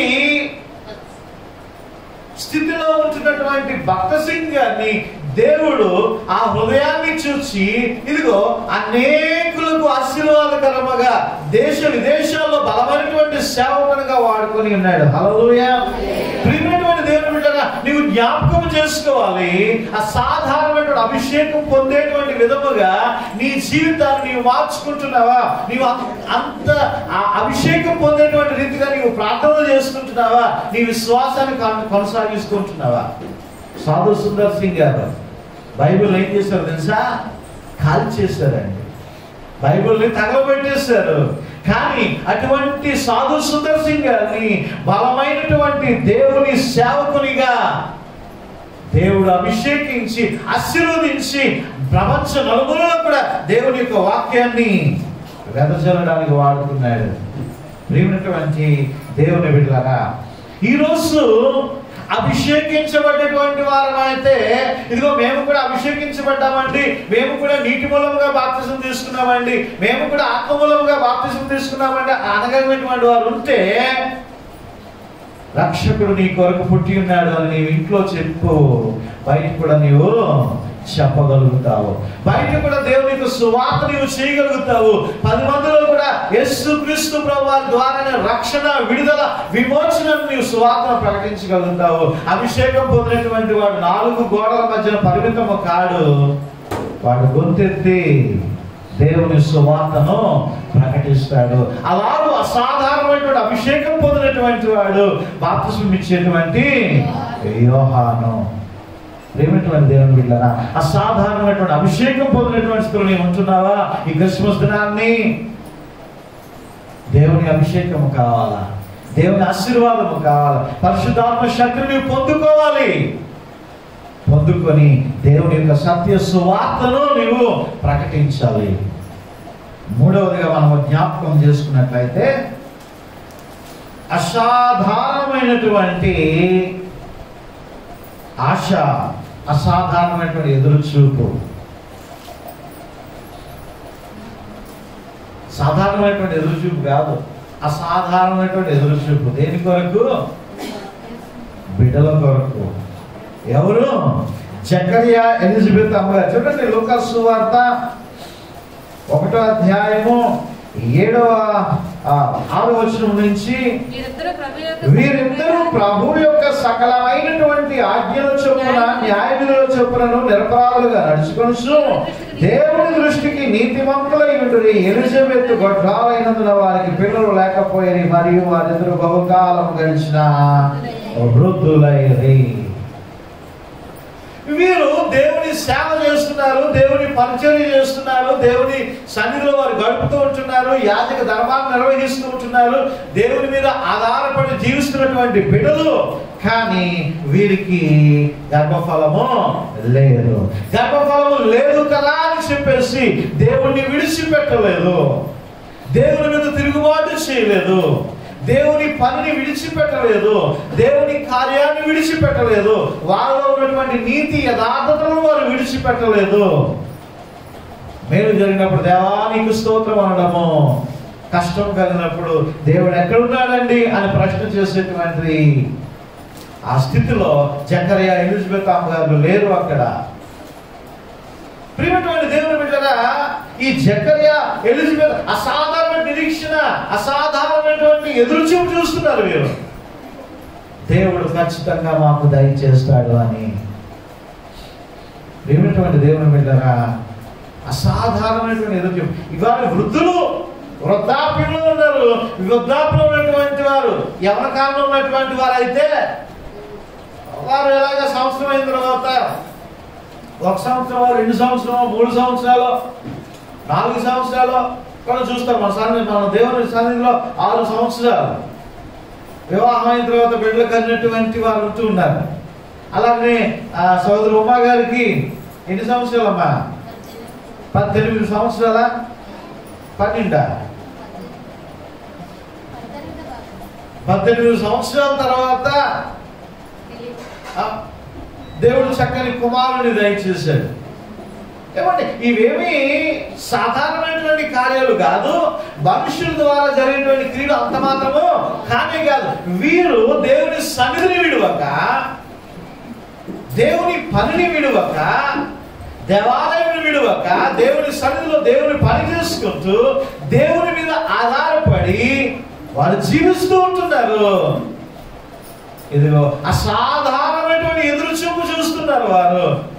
స్థితిలో ఉంటున్నటువంటి భక్త సింగ్ గారిని దేవుడు ఆ హృదయాన్ని చూసి ఇదిగో అనేకులకు ఆశీర్వాదకరముగా దేశ విదేశాల్లో బలమైనటువంటి సేవకునిగా వాడుకొని ఉన్నాడు. హల్లెలూయా. దేవుని నీవు జ్ఞాపకం చేసుకోవాలి. ఆ అభిషేకం పొందేటువంటి విధముగా నీ జీవితాన్ని నీవు మార్చుకుంటున్నావా? నీవు అంత ఆ అభిషేకం పొందేటువంటి రీతిగా నీవు ప్రార్థన చేసుకుంటున్నావా? నీ విశ్వాసాన్ని కొనసాగిస్తుంటున్నావా? సాధు సుందర్ సింగ్ గారు బైబిల్ ఏం చేశారు తెలుసా? కాల్ చేశారండి బైబిల్ని తగలబెట్టేశారు. కానీ అటువంటి సాధు సుందర్ గారిని బలమైనటువంటి దేవుని సేవకునిగా దేవుడు అభిషేకించి ఆశీర్వదించి ప్రపంచ నలుగురులో కూడా దేవుని యొక్క వాక్యాన్ని వెదజల్లడానికి వాడుతున్నాడు ప్రియమైనటువంటి దేవుని బిడ్డలారా ఈరోజు అభిషేకించబడ్డటువంటి వారమైతే ఇదిగో మేము కూడా అభిషేకించబడ్డామండి. మేము కూడా నీటి మూలముగా బాప్తిజం తీసుకున్నామండి. మేము కూడా ఆత్మ మూలముగా బాప్తిజం తీసుకున్నామండి. అనగలిగినటువంటి వారు ఉంటే రక్షకుడు నీ కొరకు పుట్టి ఉన్నాడు అని నీవు ఇంట్లో చెప్పు. బయట కూడా నీవు చెప్పగలుగుతావు. బయట కూడా దేవునికి సువార్త నీవు చేయగలుగుతావు. పది మందిలో కూడా యేసు క్రీస్తు ప్రభావ ద్వారానే రక్షణ విడుదల విమోచన నీవు సువార్తను ప్రకటించగలుగుతావు. అభిషేకం పొందినటువంటి వాడు నాలుగు గోడల మధ్యన పరిమితము కాడు. వాడు గొంతెత్తి దేవుని సువార్తను ప్రకటిస్తాడు. అలాగే అసాధారణమైనటువంటి అభిషేకం పొందినటువంటి వాడు బాప్తిసం ఇచ్చేటువంటి యోహాను. ప్రేమటువంటి దేవుని బిడ్డరా అసాధారణమైనటువంటి అభిషేకం పొందినటువంటి స్థితిలో ఉంటున్నావా? ఈ క్రిస్మస్ దినాన్ని దేవుని అభిషేకము కావాలా? దేవుని ఆశీర్వాదము కావాలా? పరిశుద్ధాత్మ శక్తిని పొందుకోవాలి. పొందుకొని దేవుని యొక్క సత్య సువార్తను నీవు ప్రకటించాలి. మూడవదిగా మనం జ్ఞాపకం చేసుకున్నట్లయితే అసాధారణమైనటువంటి ఆశ అసాధారణమైనటువంటి ఎదురు చూపు సాధారణమైనటువంటి ఎదురు చూపు కాదు అసాధారణమైనటువంటి ఎదురు చూపు దేని కొరకు? బిడ్డల కొరకు. ఎవరు? చక్కరియా ఎలిజబెత్ అమ్మగారు చూడండి లూకాస్ వార్త ఒకటో అధ్యాయము ఏడవ ఆరో వచనం నుంచి వీరిద్దరూ ప్రభు యొక్క సకలమైనటువంటి ఆజ్ఞల చొప్పున న్యాయ విధుల చొప్పునను నిరపరాధులుగా నడుచుకొనుచు దేవుని దృష్టికి నీతిమంతులై ఉంటుని ఎలిజబెత్ గొడ్రాలైనందున వారికి పిల్లలు లేకపోయి మరియు వారిద్దరు బహుకాలం గడిచిన వృద్ధులైరి. వీరు దేవుని సేవ చేస్తున్నారు దేవుని పరిచర్య చేస్తున్నారు దేవుని సన్నిధిలో వారు గడుపుతూ ఉంటున్నారు యాజక ధర్మాన్ని నిర్వహిస్తూ ఉంటున్నారు దేవుని మీద ఆధారపడి జీవిస్తున్నటువంటి బిడ్డలు కానీ వీరికి గర్భఫలము లేదు. గర్భఫలము లేదు కదా అని చెప్పేసి దేవుణ్ణి విడిచిపెట్టలేదు. దేవుని మీద తిరుగుబాటు చేయలేదు. దేవుని పనిని విడిచిపెట్టలేదు. దేవుని కార్యాన్ని విడిచిపెట్టలేదు. వారిలో ఉన్నటువంటి నీతి యథార్థతలను వారు విడిచిపెట్టలేదు. మేలు జరిగినప్పుడు దేవా నీకు స్తోత్రం అనడము. కష్టం కలిగినప్పుడు దేవుడు ఎక్కడున్నాడండి అని ప్రశ్న చేసేటువంటి ఆ స్థితిలో జకరియా ఎలిజబెత్ అమ్మగారు లేరు అక్కడ. ప్రియమైనటువంటి దేవుని బిడ్డగా ఈ జకర్య ఎలిజబెత్ అసాధారణ నిరీక్షణ అసాధారణమైనటువంటి ఎదురుచూపు చూస్తున్నారు మీరు దేవుడు ఖచ్చితంగా మాకు దయచేస్తాడు అని. ప్రియమైనటువంటి దేవుని బిడ్డగా అసాధారణమైనటువంటి ఎదురుచూపు. ఇవాళ వృద్ధులు వృద్ధాప్యంలో ఉన్నారు. వృద్ధాప్యంలో ఉన్నటువంటి వారు ఎవరి కాలంలో ఉన్నటువంటి వారు అయితే వారు ఎలాగ సంవత్సరం అయిన తర్వాత ఒక సంవత్సరం రెండు సంవత్సరం మూడు సంవత్సరాలు నాలుగు సంవత్సరాలు కూడా చూస్తారు మన సన్ని మన దేవుని సన్నిధిలో ఆరు సంవత్సరాలు. వివాహం అయిన తర్వాత బిడ్డలు కన్నటువంటి వారు ఉంటూ ఉన్నారు. అలాగే ఆ సోదరు ఉమా గారికి ఎన్ని సంవత్సరాలమ్మా? పద్దెనిమిది సంవత్సరాల? పన్నెండ? పద్దెనిమిది సంవత్సరాల తర్వాత దేవుడు చక్కని కుమారుని దయచేశాడు. ఏమండి ఇవేమి సాధారణమైనటువంటి కార్యాలు కాదు మనుషుల ద్వారా జరిగినటువంటి క్రియలు అంత మాత్రము కానీ కాదు. వీరు దేవుని సన్నిధిని విడువక దేవుని పనిని విడువక దేవాలయం విడువక దేవుని సన్నిధిలో దేవుని పని చేసుకుంటూ దేవుని మీద ఆధారపడి వారు జీవిస్తూ ఉంటున్నారు. ఇదిగో అసాధారణమైనటువంటి ఎదురు చూపు చూస్తున్నారు వారు.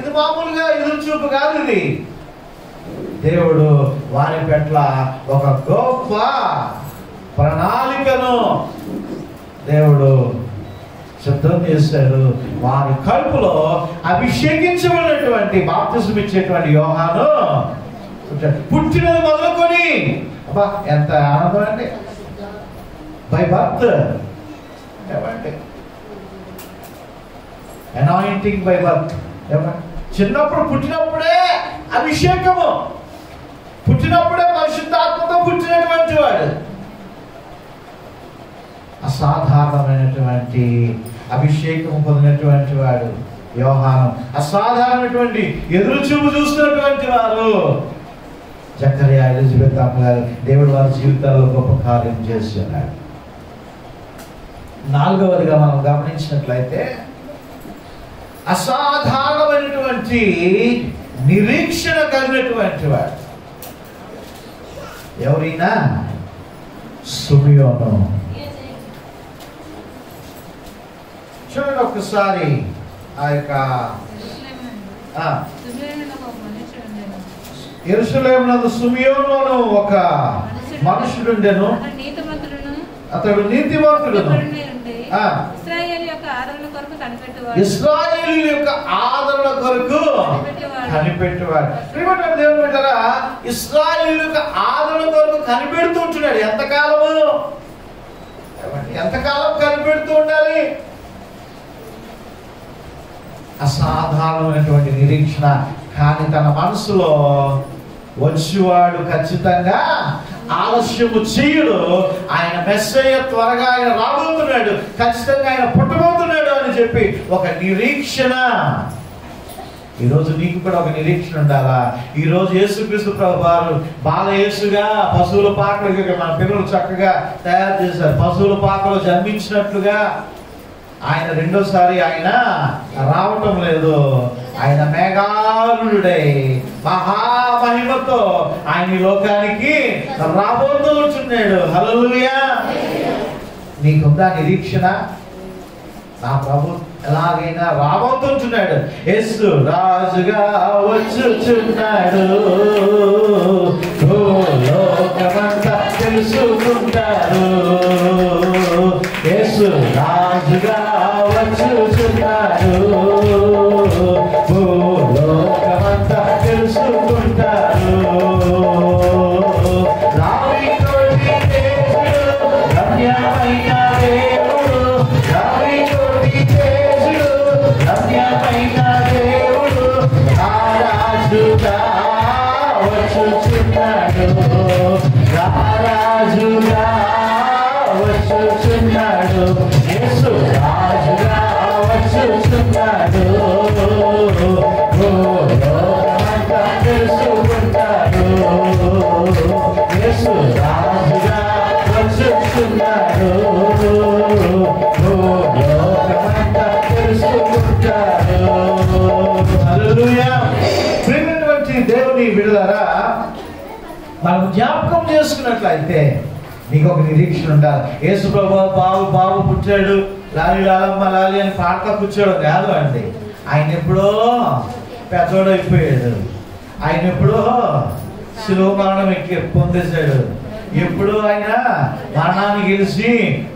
ఇది మామూలుగా ఎదురు చూపు కాదు ఇది. దేవుడు వారి పట్ల ఒక గొప్ప ప్రణాళికను దేవుడు సిద్ధం చేశాడు. వారి కడుపులో అభిషేకించబడినటువంటి బాప్తిజం ఇచ్చేటువంటి యోహాను. పుట్టినది మొదలుకొని అబ్బా ఎంత ఆనందం అండి. By birth. ఏమంటే అనాయింటింగ్ బై బర్త్ ఏమంటే చిన్నప్పుడు పుట్టినప్పుడే అభిషేకము. పుట్టినప్పుడే పరిశుద్ధాత్మతో పుట్టినటువంటి వాడు. అసాధారణమైనటువంటి అభిషేకం పొందినటువంటి వాడు వ్యవహారం అసాధారణమైనటువంటి ఎదురు చూపు చూస్తున్నటువంటి వారు. జకరియా ఎలిజబెత్ అమ్మగారు దేవుడు వారి జీవితాల్లో గొప్ప కార్యం చేస్తున్నాడు నాలుగవదిగా మనం గమనించినట్లయితే అసాధారణమైనటువంటి నిరీక్షణ కలిగినటువంటి వాడు. ఎవరైనా సుమియోను. చూడండి ఒక్కసారి ఆ యొక్క ఆ, యెరూషలేమునందు సుమియోను ఒక మనుషుడుండెను. అతడు నీతిమంతుడును. ఇస్రాయేల్ యొక్క ఆదరణ కొరకు కనిపెట్టేవాడు. ప్రియమైన దేవుని బిడ్డలారా, ఇస్రాయేల్ యొక్క ఆదరణ కొరకు కనిపెడుతూ ఉంటున్నాడు. ఎంతకాలము? ఎంతకాలం కనిపెడుతూ ఉండాలి? అసాధారణమైనటువంటి నిరీక్షణ. కానీ తన మనసులో వచ్చేవాడు ఖచ్చితంగా ఆలస్యము చేయడు ఆయన మెస్సయ్య త్వరగా ఆయన రాబోతున్నాడు. ఖచ్చితంగా ఆయన పుట్టబోతున్నాడు అని చెప్పి ఒక నిరీక్షణ. ఈరోజు నీకు కూడా ఒక నిరీక్షణ ఉండాలా? ఈరోజు యేసుక్రీస్తు ప్రభు వారు బాల యేసుగా పశువుల పాకలు మన పిల్లలు చక్కగా తయారు చేశారు. పశువుల పాకలో జన్మించినట్లుగా ఆయన రెండోసారి ఆయన రావటం లేదు. ఆయన మేఘారుడై మహామహిమతో ఆయన లోకానికి రాబోతూ ఉంటున్నాడు హల్లెలూయా. నీకుందా నిరీక్షణ? నా ప్రభు ఎలాగైనా రాబోతుంటున్నాడు ఎస్సు రాజుగా వచ్చుచున్నాడు. లోకమంతా తెలుసుకుంటారు అయితే నీకు ఒక నిరీక్షణ ఉండాలి. యేసు ప్రభు బాబు బాబు పుట్టాడు. లాలి లాలమ్మ లాలి అని పాడతా కూర్చోడు కాదు అండి. ఆయన ఎప్పుడో పెద్దోడు అయిపోయాడు ఆయన ఎప్పుడో శిలువ మరణం ఎక్కి పొందేశాడు. ఎప్పుడు ఆయన మరణాన్ని గెలిచి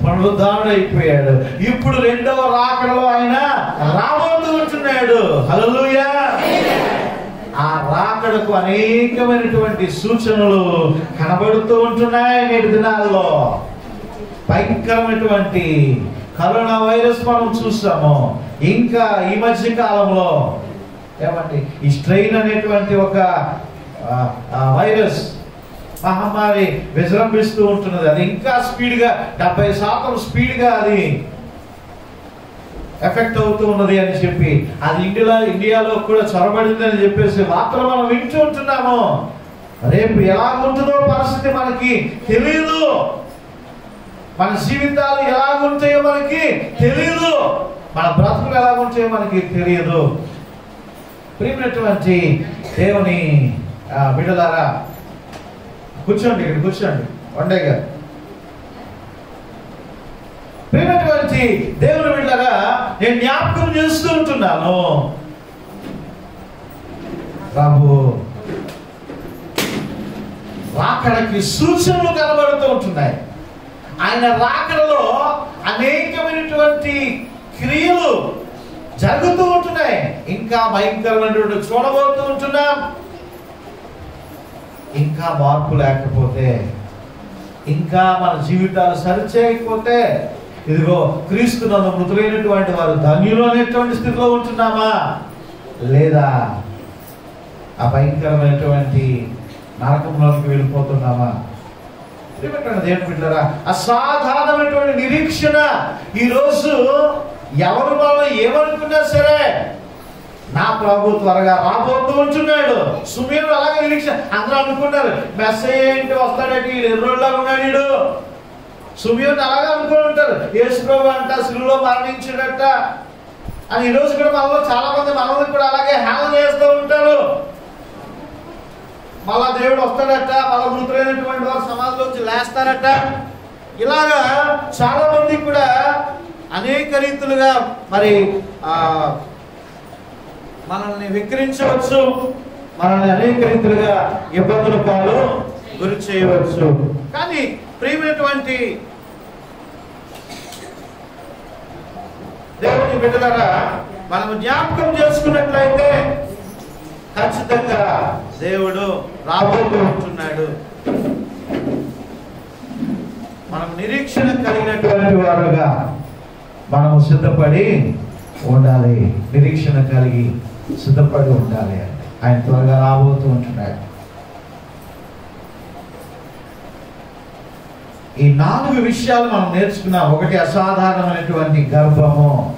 పునరుద్ధానుడు అయిపోయాడు ఇప్పుడు రెండవ రాకడలో ఆయన రాబోతూ ఉంటున్నాడు. హల్లెలూయా! ఆ రాకడకు అనేకమైనటువంటి సూచనలు కనబడుతూ ఉంటున్నాయి నేటి దినాల్లో. భయంకరమైనటువంటి కరోనా వైరస్ మనం చూసాము. ఇంకా ఈ మధ్య కాలంలో ఏమండి ఈ స్ట్రెయిన్ అనేటువంటి ఒక వైరస్ మహమ్మారి విజృంభిస్తూ ఉంటున్నది. అది ఇంకా స్పీడ్గా డెబ్బై శాతం స్పీడ్గా అది ఎఫెక్ట్ అవుతూ ఉన్నది అని చెప్పి. అది ఇండియాలో ఇండియాలో కూడా చొరబడింది అని చెప్పేసి వార్తలు మనం వింటూ ఉంటున్నాము. రేపు ఎలా ఉంటుందో పరిస్థితి మనకి తెలియదు మన జీవితాలు ఎలా ఉంటాయో మనకి తెలియదు మన బ్రతుకులు ఎలా ఉంటాయో మనకి తెలియదు ప్రియమైనటువంటి దేవుని బిడ్డలారా కూర్చోండి ఇక్కడ కూర్చోండి. వండే గారు. ప్రియమైనటువంటి దేవుని వెళ్ళగా నేను జ్ఞాపకం చేస్తూ ఉంటున్నాను. బాబు రాకడకి సూచనలు కనబడుతూ ఉంటున్నాయి. ఆయన రాకడలో అనేకమైనటువంటి క్రియలు జరుగుతూ ఉంటున్నాయి. ఇంకా భయంకరమైనటువంటి చూడబోతూ ఉంటున్నాం. ఇంకా మార్పు లేకపోతే ఇంకా మన జీవితాలు సరిచేయకపోతే ఇదిగో క్రీస్తు నన్ను మృతులైనటువంటి వారు ధన్యులు అనేటువంటి స్థితిలో ఉంటున్నామా? లేదా? ఆ భయంకరమైనటువంటి నరకంలోకి వెళ్ళిపోతున్నామా దేవుని బిడ్డరా అసాధారణమైనటువంటి నిరీక్షణ ఈరోజు ఎవరు వాళ్ళు ఏమనుకున్నా సరే నా ప్రభు త్వరగా రాబోతూ ఉంటున్నాడు. సుమీరు అలాగే నిరీక్ష అందరూ అనుకున్నారు మెస్సేజ్ ఏంటి వస్తాడటి? ఎర్రోళ్ళగా ఉన్నాడు వీడు అలాగే అనుకుని ఉంటారు యేసుప్రభు అంట సిలువలో మరణించాడట అని ఈ రోజు కూడా మనలో చాలా మంది మనల్ని కూడా అలాగే హేళన చేస్తూ ఉంటారు. మళ్ళా దేవుడు వస్తాడట మళ్ళా మృతులైనటువంటి వారు సమాజంలోంచి లేస్తారట. ఇలాగా చాలా మంది కూడా అనేక రీతులుగా మరి మనల్ని విక్రించవచ్చు మనల్ని అనేక రీతులుగా ఇబ్బందుల పాలు గురి చేయవచ్చు. కానీ ప్రియమైనటువంటి దేవుని బిడ్డలారా మనం జ్ఞాపకం చేసుకున్నట్లయితే ఖచ్చితంగా దేవుడు రాబోతూ ఉంటున్నాడు. మనం నిరీక్షణ కలిగినటువంటి వారుగా మనము సిద్ధపడి ఉండాలి. నిరీక్షణ కలిగి సిద్ధపడి ఉండాలి ఆయన త్వరగా రాబోతూ ఉంటున్నాడు. ఈ నాలుగు విషయాలు మనం నేర్చుకున్నాం. ఒకటి అసాధారణమైనటువంటి గర్భము.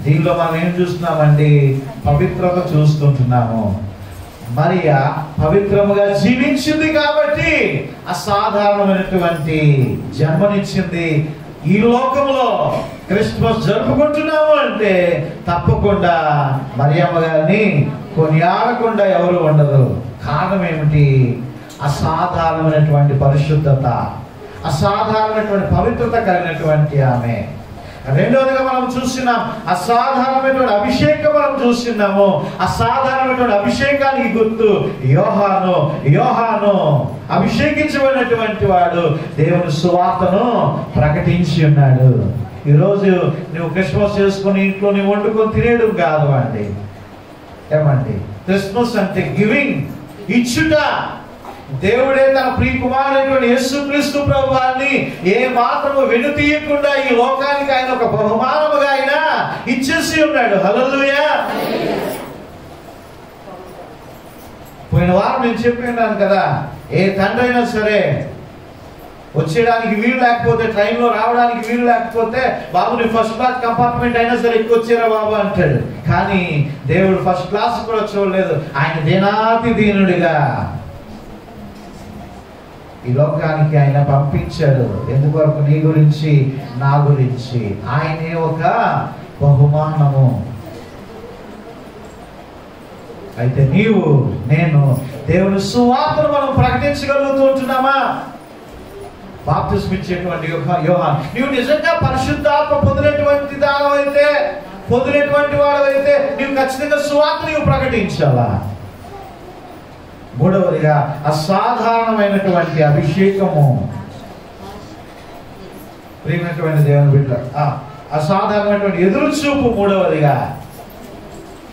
దీనిలో మనం ఏం చూస్తున్నామండి? పవిత్రత చూస్తుంటున్నాము. మరియా పవిత్రముగా జీవించింది కాబట్టి అసాధారణమైనటువంటి జన్మనిచ్చింది. ఈ లోకంలో క్రిస్మస్ జరుపుకుంటున్నాము అంటే తప్పకుండా మరియమ్మ గారిని కొనియాడకుండా ఎవరు ఉండరు. కారణం ఏమిటి? అసాధారణమైనటువంటి పరిశుద్ధత. అసాధారణటువంటి పవిత్రత కలిగినటువంటి ఆమె. రెండవదిగా మనం చూస్తున్నాం అసాధారణమైనటువంటి అభిషేకం మనం చూస్తున్నాము. అసాధారణమైనటువంటి అభిషేకానికి గుర్తు యోహాను యోహాను అభిషేకించబడినటువంటి వాడు దేవుని సువార్తను ప్రకటించి ఉన్నాడు. ఈరోజు నువ్వు క్రిస్మస్ చేసుకుని ఇంట్లో నువ్వు వండుకొని తినేయడం కాదు అండి. ఏమండి? క్రిస్మస్ అంటే గివింగ్ ఇచ్చుట. దేవుడే తన ప్రియ కుమారుడైనటువంటి యేసుక్రీస్తు ప్రభు వారిని ఏ మాత్రము వెనుతీయకుండా ఈ లోకానికి ఆయన ఒక బహుమానముగా ఆయన ఇచ్చేసి ఉన్నాడు. హల్లెలూయా. పోయిన వారం నేను చెప్పినాను కదా ఏ తండ్రి అయినా సరే వచ్చేయడానికి వీలు లేకపోతే ట్రైన్లో రావడానికి వీలు లేకపోతే బాబుని ఫస్ట్ క్లాస్ కంపార్ట్మెంట్ అయినా సరే ఎక్కువ వచ్చారా బాబు అంటాడు. కానీ దేవుడు ఫస్ట్ క్లాస్ కూడా చూడలేదు. ఆయన దీనాతి దీనుడిగా ఈ లోకానికి ఆయన పంపించాడు. ఎందుకు నీ గురించి నా గురించి. ఆయనే ఒక బహుమానము. అయితే నీవు నేను దేవుని సువార్తను మనం ప్రకటించగలుగుతుంటున్నామా బాప్తిస్మిచ్చేటువంటి యోహా- యోహాన్. నీవు నిజంగా పరిశుద్ధాత్మ పొందినటువంటి దానమైతే పొందినటువంటి వాడవైతే నీవు ఖచ్చితంగా సువార్త నీవు ప్రకటించాలా? మూడవదిగా అసాధారణమైనటువంటి అభిషేకము. ప్రియమైనటువంటి దేవుని బిడ్డ అసాధారణమైనటువంటి ఎదురు చూపు మూడవదిగా.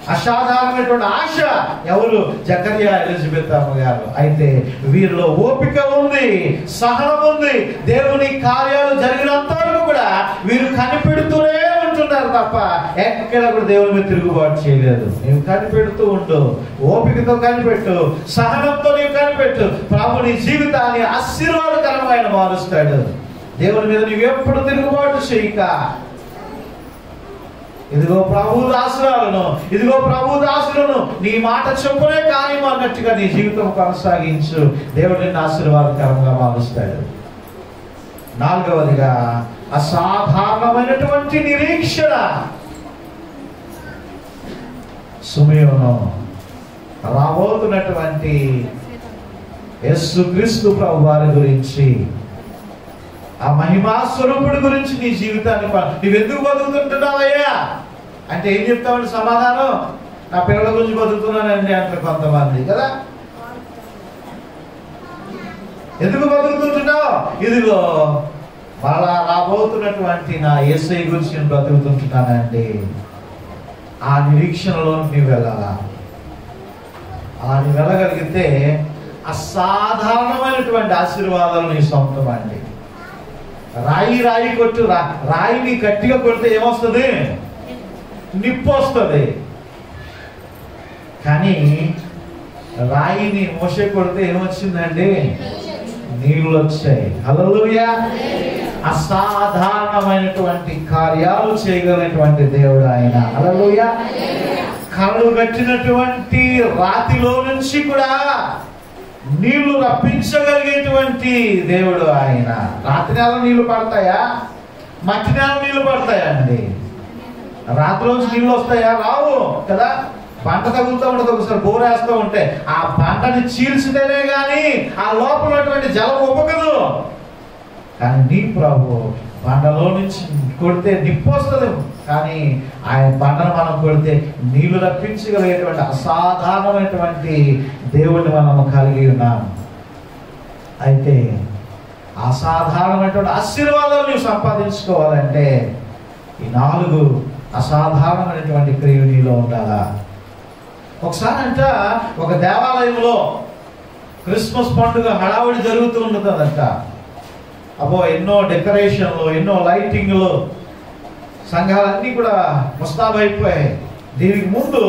అసాధారణమైనటువంటి ఆశ ఎవరు? జకర్యా ఎలిజబెత్ అమ్మ గారు. అయితే వీరిలో ఓపిక ఉంది సహనం ఉంది. దేవుని కార్యాలు జరిగినంత వరకు కూడా వీరు కనిపెడుతూనే ఉంటున్నారు తప్ప ఎక్కడ కూడా దేవుని మీద తిరుగుబాటు చేయలేదు. నీవు కనిపెడుతూ ఉండు. ఓపికతో కనిపెట్టు. సహనంతో నీవు కనిపెట్టు. ప్రభు నీ జీవితాన్ని ఆశీర్వాదకరమైన మారుస్తాడు. దేవుని మీద నీవు ఎప్పుడు తిరుగుబాటు చేయక. ఇదిగో ప్రభు దాసురాలను. ఇదిగో ప్రభు దాసులను. నీ మాట చెప్పునే కార్యం అన్నట్టుగా నీ జీవితం కొనసాగించు. దేవుడిని ఆశీర్వాదకరంగా మారుస్తాడు. నాలుగవదిగా అసాధారణమైనటువంటి నిరీక్షణ. సుమయోను రాబోతున్నటువంటి యేసుక్రీస్తు ప్రభు వారి గురించి ఆ మహిమా స్వరూపుడి గురించి నీ జీవితాన్ని నువ్వెందుకు బతుకుతుంటున్నావయ్యా? అంటే ఏం చెప్తామండి సమాధానం? నా పిల్లల గురించి బతుకుతున్నానండి అంటారు కొంతమంది కదా? ఎందుకు బతుకుతుంటున్నావు? ఇదిగో మళ్ళా రాబోతున్నటువంటి నా ఏసై గురించి నేను బ్రతుకుతుంటున్నానండి ఆ నిరీక్షణలో నీవు వెళ్ళాలా? అలా నువ్వు వెళ్ళగలిగితే అసాధారణమైనటువంటి ఆశీర్వాదాలు నీ సొంతం అండి. రాయి రాయి కొట్టు రా- రాయిని గట్టిగా కొడితే ఏమొస్తుంది? నిప్పు వస్తుంది కానీ రాయిని మోసే కొడితే ఏమొచ్చిందండి? నీళ్ళు వచ్చాయి హలో అసాధారణమైనటువంటి కార్యాలు చేయగలిగినటువంటి దేవుడు ఆయన. అలలోయ కళ్ళు కట్టినటువంటి రాతిలో నుంచి కూడా నీళ్ళు రప్పించగలిగేటువంటి దేవుడు ఆయన. రాతి నెల నీళ్ళు పడతాయా? మట్టి నేల నీళ్ళు పడతాయా అండి రోజు నీళ్ళు వస్తాయా? రావు కదా? పంట తగులుతూ ఉంటుంది ఒకసారి బోరేస్తూ ఉంటే. ఆ పంటని చీల్చితేనే కానీ ఆ లోపల జలం ఉప్పకదు కానీ నీ ప్రభు బండలో నుంచి కొడితే నిప్పు కానీ ఆయన బండను మనం కొడితే నీళ్ళు రప్పించగలిగేటువంటి అసాధారణమైనటువంటి దేవుణ్ణి మనము కలిగి ఉన్నాం. అయితే అసాధారణమైనటువంటి ఆశీర్వాదాలు నువ్వు సంపాదించుకోవాలంటే ఈ నాలుగు అసాధారణమైనటువంటి క్రియలు నీలో ఉండాలా? ఒకసారి అంట ఒక దేవాలయంలో క్రిస్మస్ పండుగ హడావుడి జరుగుతూ ఉంటుందంట. అబ్బో ఎన్నో డెకరేషన్లు ఎన్నో లైటింగ్లు సంఘాలన్నీ కూడా ముస్తాబైపోయాయి దీనికి ముందు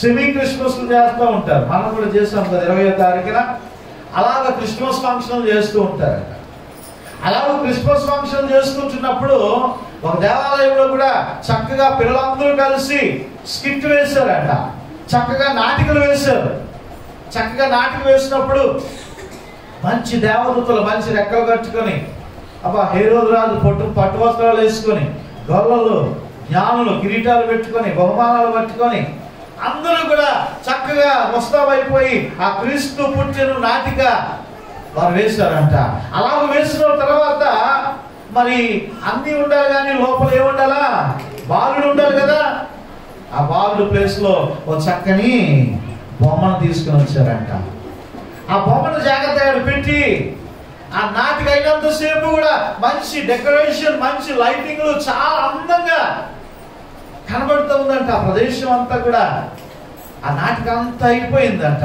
సెమీ క్రిస్మస్లు చేస్తూ ఉంటారు. మనం కూడా చేస్తాం కదా ఇరవై తారీఖున. అలాగ క్రిస్మస్ ఫంక్షన్ చేస్తూ ఉంటారు అలాగ క్రిస్మస్ ఫంక్షన్ చేసుకుంటున్నప్పుడు ఒక దేవాలయంలో కూడా చక్కగా పిల్లలందరూ కలిసి స్కిట్ వేశారంట. చక్కగా నాటికలు వేశారు. చక్కగా నాటిక వేసినప్పుడు మంచి దేవదూతలు మంచి రెక్కలు కట్టుకొని అబ్బా హేరోదు రాజు పట్టు పట్టు వస్త్రాలు వేసుకొని గొల్లలు జ్ఞానులు కిరీటాలు పెట్టుకొని బహుమానాలు పట్టుకొని అందరూ కూడా చక్కగా ముస్తాబైపోయి ఆ క్రీస్తు పుట్టిన నాటిక వారు వేశారంట. అలా వేసిన తర్వాత మరి అన్ని ఉండాలి కానీ లోపల ఏముండాలా బాలుడు ఉండాలి కదా. ఆ బాలుడు ప్లేస్లో ఒక చక్కని బొమ్మను తీసుకుని వచ్చారంట. ఆ బొమ్మను జాగ్రత్తగా పెట్టి ఆ నాటికి అయినంతసేపు కూడా మంచి డెకరేషన్ మంచి లైటింగ్లు చాలా అందంగా కనబడుతూ ఉందంట ఆ ప్రదేశం అంతా కూడా. ఆ నాటిక అంతా అయిపోయిందంట.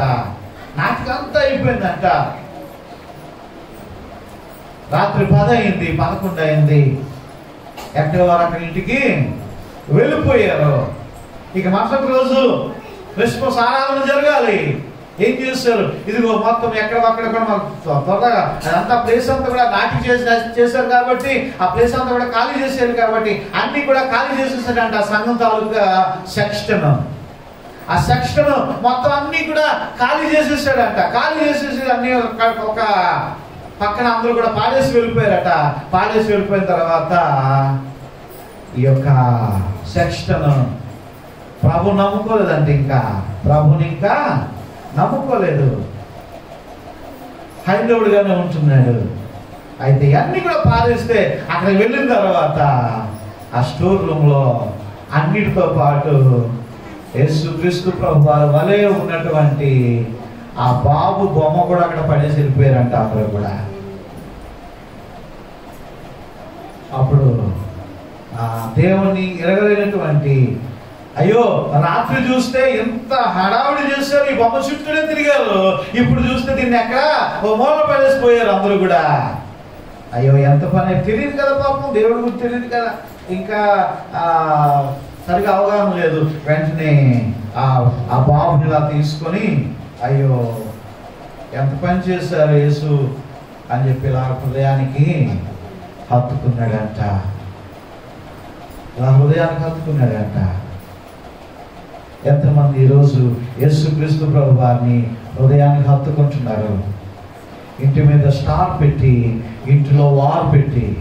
నాటిక అంతా అయిపోయిందంట. రాత్రి పది అయింది పదకొండు అయింది. ఎక్కడ వారు అక్కడ ఇంటికి వెళ్ళిపోయారు. ఇక మరుసటి రోజు క్రిస్మస్ ఆరాధన జరగాలి. ఏం చేశారు ఇదిగో మొత్తం ఎక్కడ అక్కడ కూడా మాకు త్వరగా అదంతా ప్లేస్ అంతా కూడా నాటి చేసి చేశారు కాబట్టి ఆ ప్లేస్ అంతా కూడా ఖాళీ చేశారు కాబట్టి అన్ని కూడా ఖాళీ చేసేసారంట ఆ సంఘం తాలూకా సెక్షన్ ఆ సెక్షన్ మొత్తం అన్ని కూడా ఖాళీ చేసేసాడంట ఖాళీ చేసేసి అన్ని ఒక- ఒక పక్కన అందరూ కూడా పాడేసి వెళ్ళిపోయారట. పాడేసి వెళ్ళిపోయిన తర్వాత ఈ యొక్క సెక్షన్ ప్రభు నమ్ముకోలేదంటే ఇంకా. ప్రభుని ఇంకా నమ్ముకోలేదు హైందవుడిగానే ఉంటున్నాడు. అయితే అన్ని కూడా పారేస్తే అక్కడ వెళ్ళిన తర్వాత ఆ స్టోర్ రూమ్లో అన్నిటితో పాటు యేసుక్రీస్తు ప్రభు వారి వలె ఉన్నటువంటి ఆ బాబు బొమ్మ కూడా అక్కడ పడేసి వెళ్ళిపోయారంట అప్పుడు కూడా. అప్పుడు ఆ దేవుణ్ణి ఎరగలేనటువంటి అయ్యో రాత్రి చూస్తే ఎంత హడావుడి చేశారు ఈ బొమ్మ చుట్టూనే తిరిగారు. ఇప్పుడు చూస్తే దీన్ని ఎక్కడ? ఓ మూల పడేసిపోయారు అందరూ కూడా. అయ్యో ఎంత పని. తెలియదు కదా పాపం దేవుడి గురించి తెలియదు కదా. ఇంకా సరిగా అవగాహన లేదు. వెంటనే ఆ ఆ బాబుని ఇలా తీసుకొని అయ్యో ఎంత పని చేశారు యేసు అని చెప్పి ఇలా హృదయానికి హత్తుకున్నాడంట. ఇలా హృదయానికి హత్తుకున్నాడంట. ఎంతమంది ఈరోజు యేసుక్రీస్తు ప్రభు వారిని హృదయానికి హత్తుకుంటున్నారు? ఇంటి మీద స్టార్ పెట్టి ఇంటిలో వార్ పెట్టి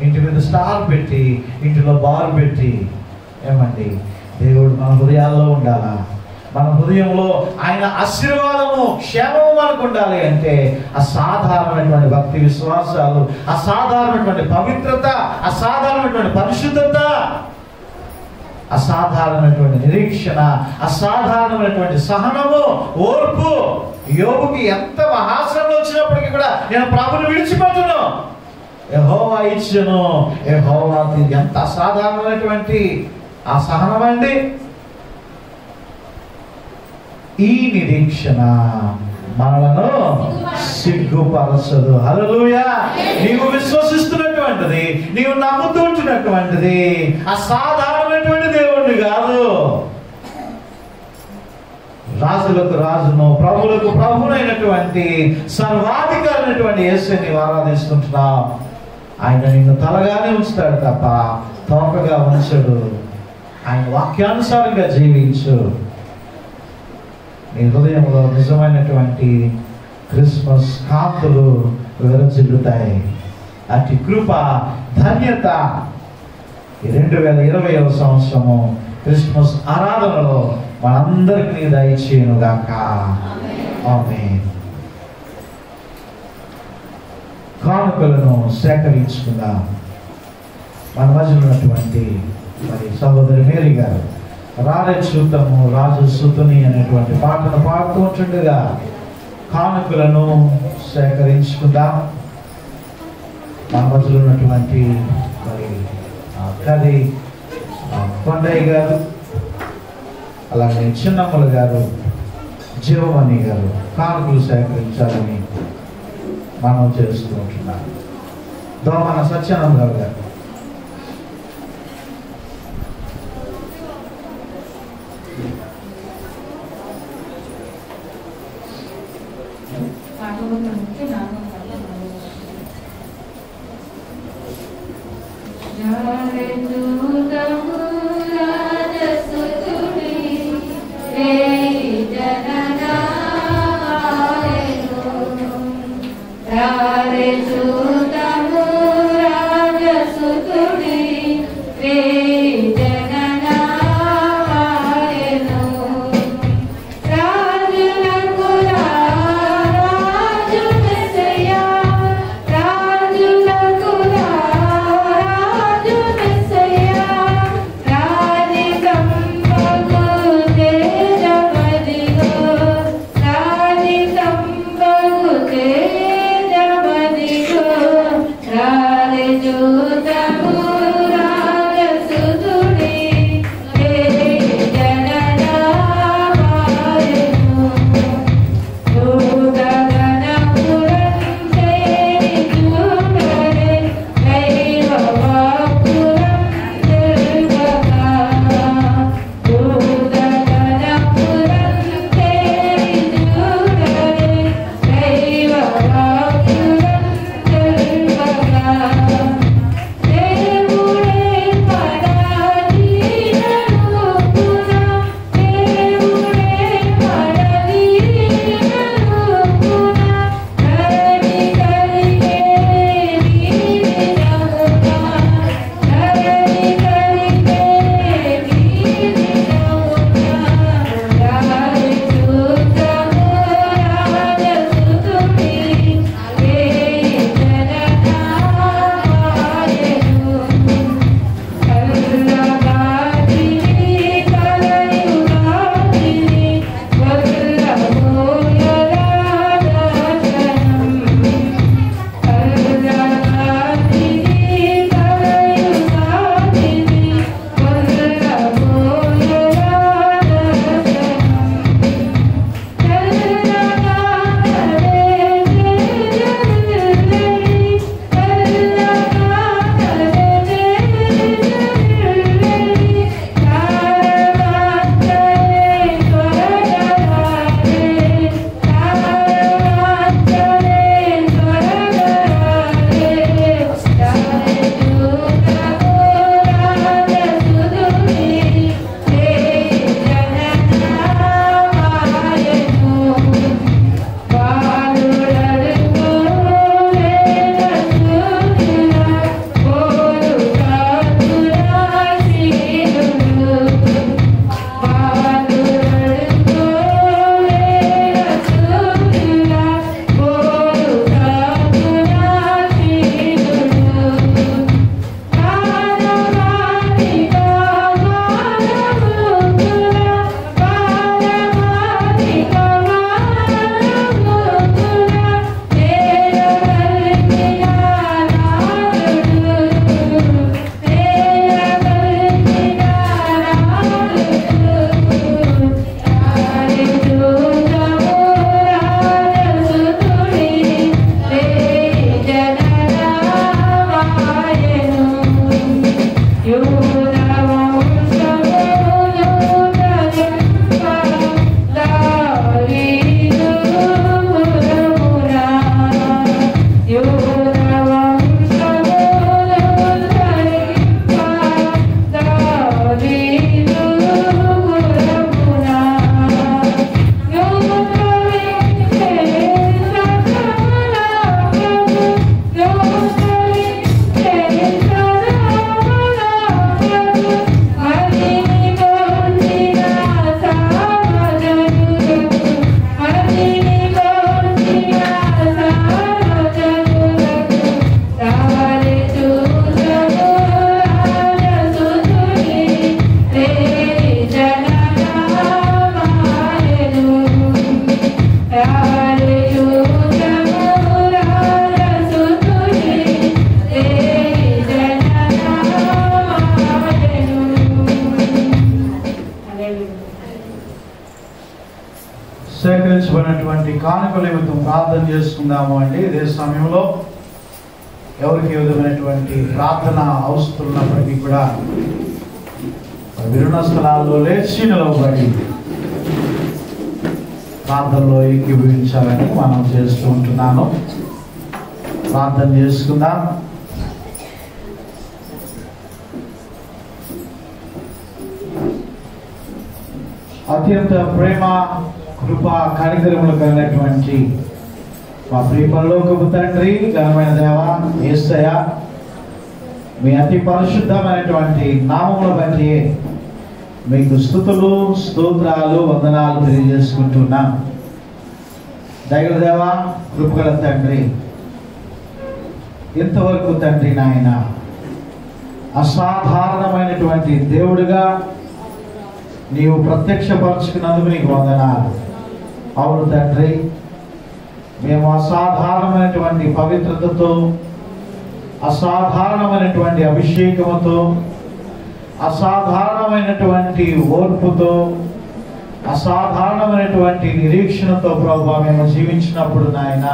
ఇంటి మీద స్టార్ పెట్టి ఇంటిలో బార్ పెట్టి. ఏమండి? దేవుడు మన హృదయాల్లో ఉండాలా? మన హృదయంలో ఆయన ఆశీర్వాదము క్షేమము మనకు ఉండాలి అంటే అసాధారణమైనటువంటి భక్తి విశ్వాసాలు అసాధారణమైనటువంటి పవిత్రత అసాధారణమైనటువంటి పరిశుద్ధత అసాధారణమైనటువంటి నిరీక్షణ అసాధారణమైనటువంటి సహనము ఓర్పు. యోగుకి ఎంత మహాశ్రమలు వచ్చినప్పటికీ కూడా నేను ప్రభుని విడిచిపెట్టును. యెహోవా ఇచ్చను. యెహోవా ఎంత అసాధారణమైనటువంటి ఆ సహనం అండి? ఈ నిరీక్షణ మనలను సిగ్గుపరచదు. హలలుయా నీవు విశ్వసిస్తున్నటువంటిది నీవు నమ్ముతూ ఉంటున్నటువంటిది అసాధారణమైనటువంటి దేవుణ్ణి కాదు. రాజులకు రాజును ప్రభులకు ప్రభునైనటువంటి సర్వాధికారైనటువంటి యేసుని ఆరాధిస్తుంటున్నాం. ఆయన నిన్ను తలగానే ఉంచుతాడు తప్ప తోకగా ఉంచడు. ఆయన వాక్యానుసారంగా జీవించు. నీ హృదయంలో నిజమైనటువంటి క్రిస్మస్ కాంతులు విరచిల్లుతాయి అతి కృప ధన్యత రెండు వేల ఇరవైవ సంవత్సరము క్రిస్మస్ ఆరాధనలో మనందరికీ దయచేయను గాక కానుకలను సేకరించుకుందాం. మన మధ్య ఉన్నటువంటి మరి సహోదరి మేరీ గారు రారే చూతము రాజు సుతుని అనేటువంటి పాటను పాడుతూ ఉంటుండగా కానుకలను సేకరించుకుందాం. మన మధ్యలో ఉన్నటువంటి మరి ఆ కొండయ్య గారు అలాగే చిన్నమ్మల గారు జీవమణి గారు కానుకలు సేకరించాలని మనం చేసుకుంటున్నాం ఉంటున్నాం. దోమన సత్యానందరావు గారు. రాజులకు చేస్తూ ప్రార్థన చేసుకుందాం. అత్యంత ప్రేమ కృప కార్యక్రమంలో కలిగినటువంటి మా ప్రియపరలోకపు తండ్రి ఘనమైన దేవ ఏసయ మీ అతి పరిశుద్ధమైనటువంటి నామముల బట్టి మీకు స్థుతులు స్తోత్రాలు వందనాలు తెలియజేసుకుంటున్నాం. దైవ దేవ కృపగల తండ్రి. ఇంతవరకు తండ్రి నాయన? అసాధారణమైనటువంటి దేవుడిగా నీవు ప్రత్యక్షపరచుకున్నందుకు నీకు వందనాలు. అవును తండ్రి మేము అసాధారణమైనటువంటి పవిత్రతతో అసాధారణమైనటువంటి అభిషేకముతో అసాధారణమైనటువంటి ఓర్పుతో అసాధారణమైనటువంటి నిరీక్షణతో ప్రభు మేము జీవించినప్పుడు నాయన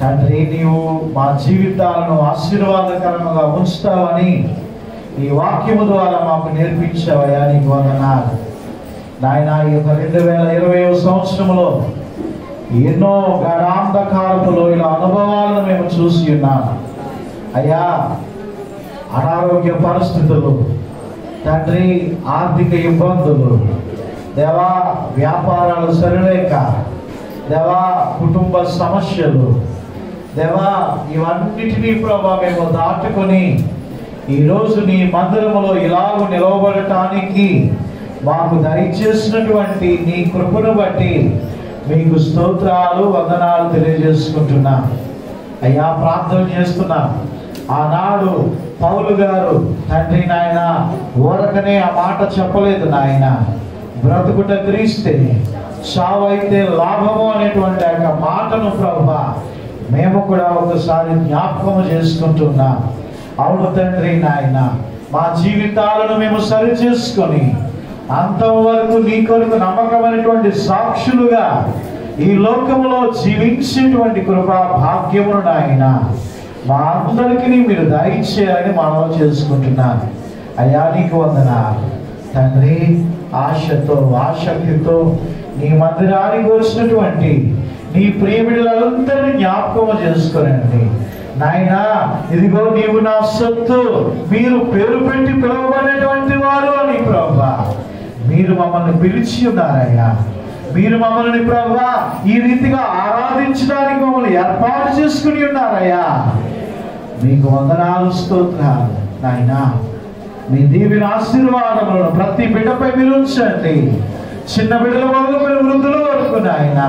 తండ్రి నీవు మా జీవితాలను ఆశీర్వాదకరంగా ఉంచుతావని ఈ వాక్యము ద్వారా మాకు నేర్పించావయ్యా నీకు వందనాలు. నాయన ఈ యొక్క రెండు వేల ఇరవై సంవత్సరంలో ఎన్నో గడాంధకారపు లోయల అనుభవాలను మేము చూసి ఉన్నాము. అయ్యా అనారోగ్య పరిస్థితులు తండ్రి ఆర్థిక ఇబ్బందులు దేవా వ్యాపారాలు సరిలేక దేవా కుటుంబ సమస్యలు దేవా ఇవన్నిటినీ ప్రభా మేము దాటుకొని ఈరోజు నీ మందిరములో ఇలాగ నిలవబడటానికి మాకు దయచేసినటువంటి నీ కృపను బట్టి మీకు స్తోత్రాలు వందనాలు తెలియజేసుకుంటున్నా. అయ్యా ప్రార్థన చేస్తున్నా. ఆనాడు పౌలు గారు తండ్రి నాయన ఊరకనే ఆ మాట చెప్పలేదు నాయన. బ్రతుకుట క్రీస్తే చావైతే లాభము అనేటువంటి ఆ యొక్క మాటను ప్రభా మేము కూడా ఒకసారి జ్ఞాపకం చేసుకుంటున్నాం. అవును తండ్రి నాయన మా జీవితాలను మేము సరి చేసుకొని అంతవరకు నీ కొరకు నమ్మకమైనటువంటి సాక్షులుగా ఈ లోకంలో జీవించేటువంటి కృపా భాగ్యమును నాయన మా అందరికీ మీరు దయచేయాలని మనవి చేసుకుంటున్నాను. అయ్యా నీకు వందనాలు. తండ్రి ఆశతో ఆసక్తితో నీ మందిరానికి వచ్చినటువంటి నీ ప్రియమిడులందరినీ జ్ఞాపకం చేసుకోనండి. నాయనా ఇదిగో నీవు నా సొత్తు. మీరు పేరు పెట్టి పిలువబడేటువంటి వారు అని ప్రభా. మీరు మమ్మల్ని పిలిచి ఉన్నారయ్యా. మీరు మమ్మల్ని ప్రభా ఈ రీతిగా ఆరాధించడానికి మమ్మల్ని ఏర్పాటు చేసుకుని ఉన్నారయ్యా. మీకు వందనాలు స్తోత్రాలు. నాయనా మీ దీవిన ఆశీర్వాదములను ప్రతి బిడ్డపై మీరు ఉంచండి చిన్న బిడ్డల మొదలు మీరు వృద్ధులు వరకు నాయన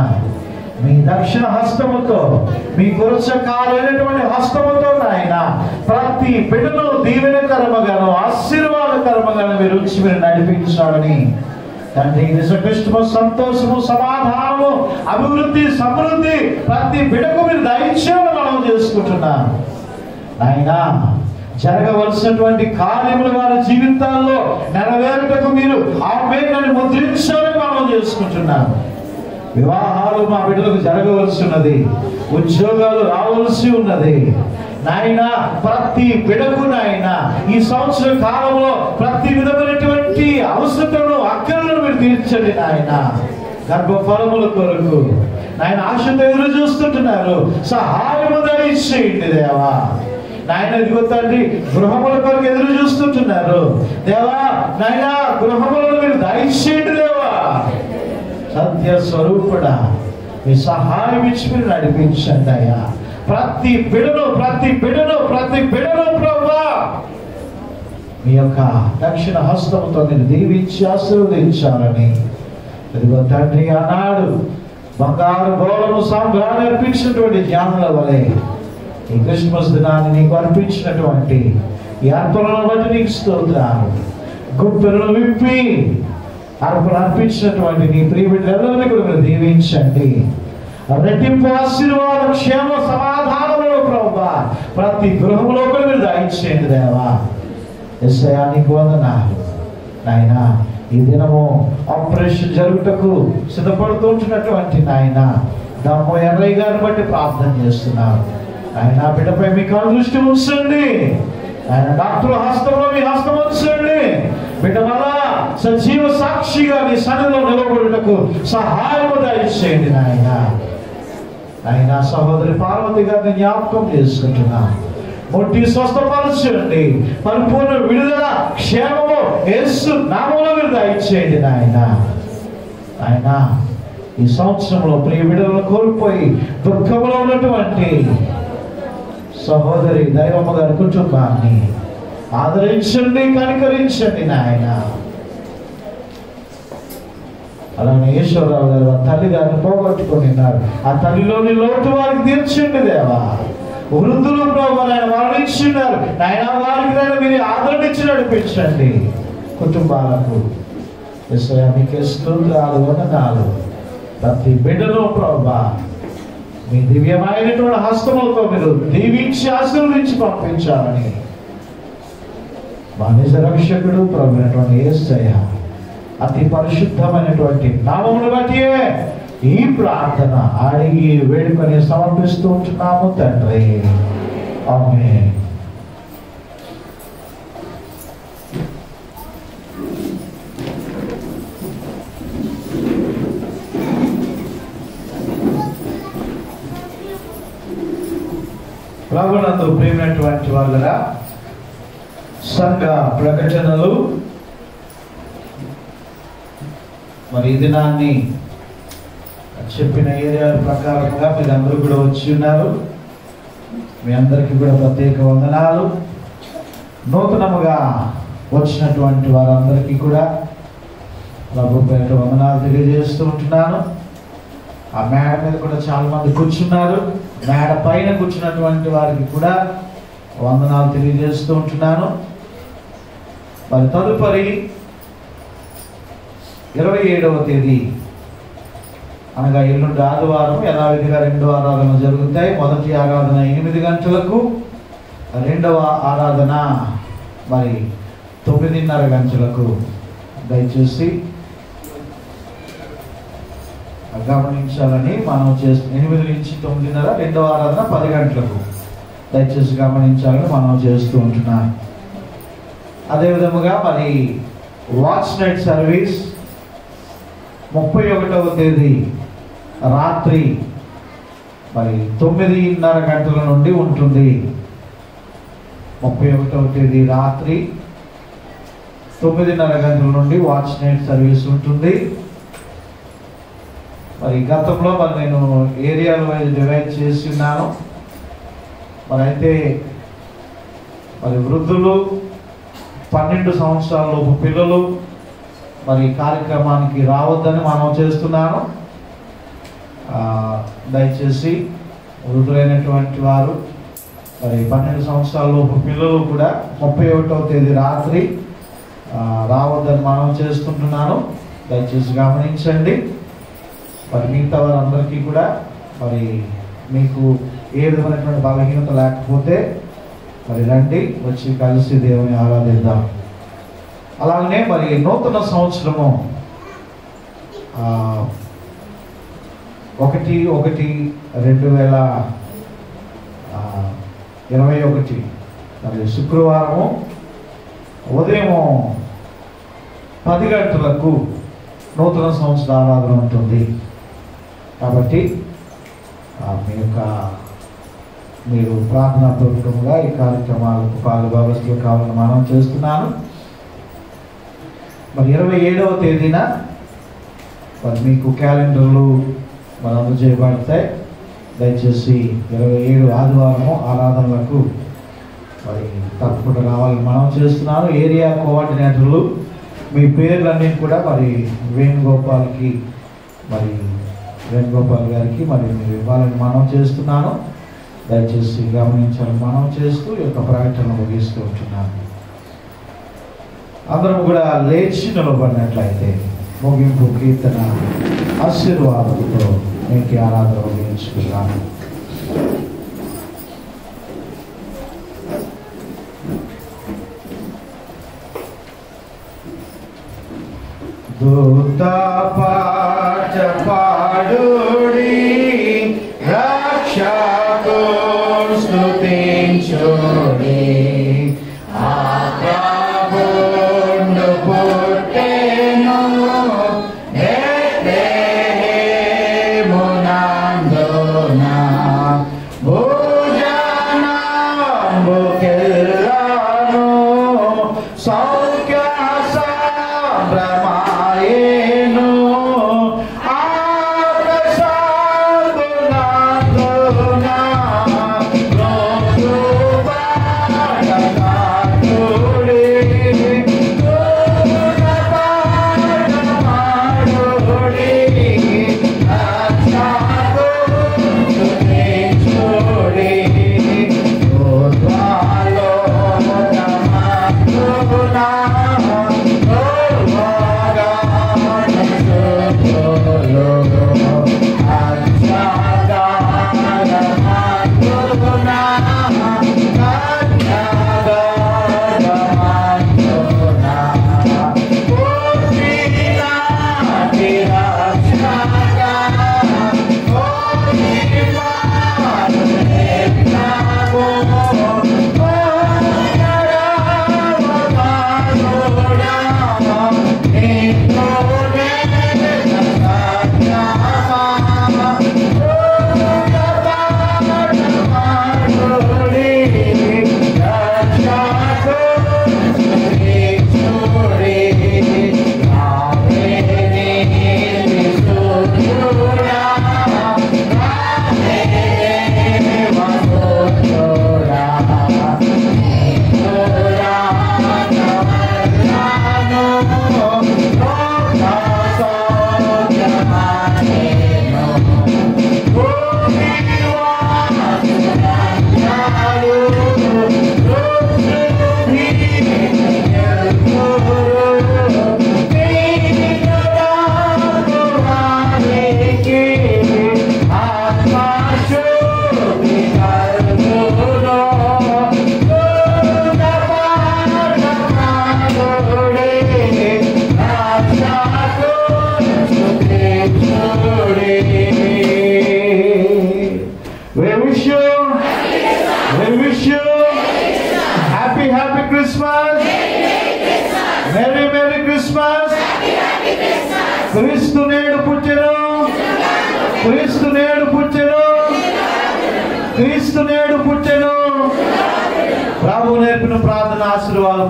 మీ దక్షిణ హస్తముతో మీ గురచకాలైనటువంటి హస్తముతో ఆయన ప్రతి బిడ్డను ఆశీర్వాద కర్మగాన మీరు ఉంచి మీరు నడిపించాలని. తండ్రి నిజకృష్ణము సంతోషము సమాధానము అభివృద్ధి సమృద్ధి ప్రతి బిడకు మీరు దయచేయడం మనం చేసుకుంటున్నాం. నాయనా జరగవలసినటువంటి కార్యములు వారి జీవితాల్లో నెరవేరుటకు మీరు ఆ ఆమెను ముద్రించాలని మనం చేసుకుంటున్నాను వివాహాలు మా బిడ్డలకు జరగవలసి ఉన్నది ఉద్యోగాలు రావలసి ఉన్నది. నాయన ప్రతి బిడకు నాయన ఈ సంవత్సర కాలంలో ప్రతి విధమైనటువంటి అవసరతను అక్కలను మీరు తీర్చండి నాయన. గర్భఫలముల కొరకు. నాయన ఆశతో ఎదురు చూస్తుంటున్నారు. సహాయము దయచేయండి దేవా. నాయన ఇదిగో తండ్రి గృహముల కొరకు ఎదురు చూస్తుంటున్నారు. దేవా నాయన గృహములను మీరు దయచేయండి దేవా. సత్య స్వరూపుడా మీ సహాయం ఇచ్చి మీరు నడిపించండి అయ్యా. ప్రతి బిడను ప్రతి బిడను ప్రతి బిడను ప్రభా మీ యొక్క దక్షిణ హస్తముతో నేను దీవించి ఆశీర్వదించాలని. ఇదిగో తండ్రి ఆనాడు బంగారు గోళము సాంబ్రాన్ని అర్పించినటువంటి జ్ఞానుల వలె ఈ క్రిస్మస్ దినాన్ని నీకు అర్పించినటువంటి ఈ అర్పణను బట్టి నీకు స్తోత్రాలు. గుప్పెలను విప్పి అర్పణ అర్పించినటువంటి నీ ప్రియబిడ్డలందరినీ కూడా మీరు దీవించండి. రెట్టింపు ఆశీర్వాదం క్షేమ సమాధానంలో ప్రభా. ప్రతి గృహంలో కూడా మీరు దాయించేయండి దేవా. ఎస్ఐయా వందనాలు. నాయనా ఈ దినము ఆపరేషన్ జరుగుటకు సిద్ధపడుతుంటున్నటువంటి నాయన దమ్ము ఎర్రయ్య గారిని బట్టి ప్రార్థన చేస్తున్నారు ఆయన బిడ్డపై మీ కాలు దృష్టి ఉంచండి. ఆయన డాక్టర్ హస్తంలో మీ హస్తం ఉంచండి. బిడ్డ వల్ల సజీవ సాక్షిగా మీ సన్నిధిలో నిలబడుటకు సహాయము దయచేయండి నాయన. ఆయన సహోదరి పార్వతి గారిని జ్ఞాపకం చేసుకుంటున్నా. ముట్టి స్వస్థపరచండి. పరిపూర్ణ విడుదల క్షేమము యేసు నామంలో మీరు దయచేయండి నాయన. ఆయన ఈ సంవత్సరంలో ప్రియ విడుదల కోల్పోయి దుఃఖంలో ఉన్నటువంటి సహోదరి దైవమ్మ గారి కుటుంబాన్ని ఆదరించండి కనికరించండి నాయన. అలానే ఈశ్వరరావు గారు ఆ తల్లి గారిని పోగొట్టుకుని ఉన్నారు ఆ తల్లిలోని లోటు వారికి తీర్చండి దేవా. వృద్ధులు ప్రభు ఆయన మరణించున్నారు ఆయన వారికి నేను మీరు ఆదరణించి నడిపించండి. కుటుంబాలకు విషయ మీకు స్తోత్రాలు వందనాలు. ప్రతి బిడ్డలో ప్రభా మీ దివ్యమైనటువంటి హస్తములతో మీరు దీవించి ఆశీర్వదించి పంపించాలని. మా రక్షకుడు ప్రభుత్వ ఏసయ్య అతి పరిశుద్ధమైనటువంటి నామమును బట్టి ఈ ప్రార్థన అడిగి వేడుకొని సమర్పిస్తూ ఉంటున్నాము తండ్రి. ఆమె ప్రభునందు ప్రేమైనటువంటి వాళ్ళరా? సంఘ ప్రకటనలు. మరి ఈ దినాన్ని చెప్పిన ఏరియా ప్రకారంగా మీరందరూ కూడా వచ్చి ఉన్నారు. మీ అందరికీ కూడా ప్రత్యేక వందనాలు. నూతనముగా వచ్చినటువంటి వారందరికీ కూడా ప్రభు పేట వందనాలు తెలియజేస్తూ ఉంటున్నాను. ఆ మేడ మీద కూడా చాలా మంది కూర్చున్నారు. మేడ పైన కూర్చున్నటువంటి వారికి కూడా వందనాలు తెలియజేస్తూ ఉంటున్నాను. మరి తదుపరి ఇరవై ఏడవ తేదీ అనగా ఎల్లుండి ఆదివారం యథావిధిగా రెండవ ఆరాధన జరుగుతాయి. మొదటి ఆరాధన ఎనిమిది గంటలకు రెండవ ఆరాధన మరి తొమ్మిదిన్నర గంటలకు. దయచేసి గమనించాలని మనం చేస్తూ ఎనిమిది నుంచి తొమ్మిదిన్నర రెండవ ఆరాధన పది గంటలకు. దయచేసి గమనించాలని మనం చేస్తూ ఉంటున్నాం. అదేవిధముగా మరి వాచ్ నైట్ సర్వీస్ ముప్పై ఒకటవ తేదీ రాత్రి మరి తొమ్మిదిన్నర గంటల నుండి ఉంటుంది. ముప్పై ఒకటవ తేదీ రాత్రి తొమ్మిదిన్నర గంటల నుండి వాచ్ నైట్ సర్వీస్ ఉంటుంది. మరి గతంలో మరి నేను ఏరియాల వైజ్ డివైడ్ చేసి ఉన్నాను. మరి అయితే మరి వృద్ధులు పన్నెండు సంవత్సరాలలోపు పిల్లలు మరి కార్యక్రమానికి రావద్దని మనం చేస్తున్నాను. దయచేసి వృద్ధులైనటువంటి వారు మరి పన్నెండు సంవత్సరాలలోపు పిల్లలు కూడా ముప్పై ఒకటవ తేదీ రాత్రి రావద్దని మనం చేస్తుంటున్నాను. దయచేసి గమనించండి. మరి మిగతా వారందరికీ కూడా మరి మీకు ఏ విధమైనటువంటి బలహీనత లేకపోతే మరి రండి వచ్చి కలిసి దేవుని ఆరాధిద్దాం. అలాగనే మరి నూతన సంవత్సరము ఒకటి ఒకటి రెండు వేల ఇరవై ఒకటి మరి శుక్రవారము ఉదయం పది గంటలకు నూతన సంవత్సర ఆరాధన ఉంటుంది. కాబట్టి మీ యొక్క మీరు ప్రార్థనాపూర్వకంగా ఈ కార్యక్రమాలకు పాలుభాగస్తులు కావాలని మనం చేస్తున్నాను. మరి ఇరవై ఏడవ తేదీన మరి మీకు క్యాలెండర్లు మరి అందజేయబడతాయి. దయచేసి ఇరవై ఏడు ఆదివారము ఆరాధనలకు మరి తప్పకుండా రావాలని మనం చేస్తున్నాను. ఏరియా కోఆర్డినేటర్లు మీ పేర్లన్నీ కూడా మరి వేణుగోపాల్కి మరి వేణుగోపాల్ గారికి మరి మీరు ఇవ్వాలని మనం చేస్తున్నాను. దయచేసి గమనించాలని మనం చేస్తూ ఈ యొక్క ప్రకటన ముగిస్తూ ఉంటున్నాను. అందరం కూడా లేచి నిలబడినట్లయితే ముగింపు కీర్తన ఆశీర్వాదంతో మీకు ఆరాధన ముగించుకున్నాను దూత పాట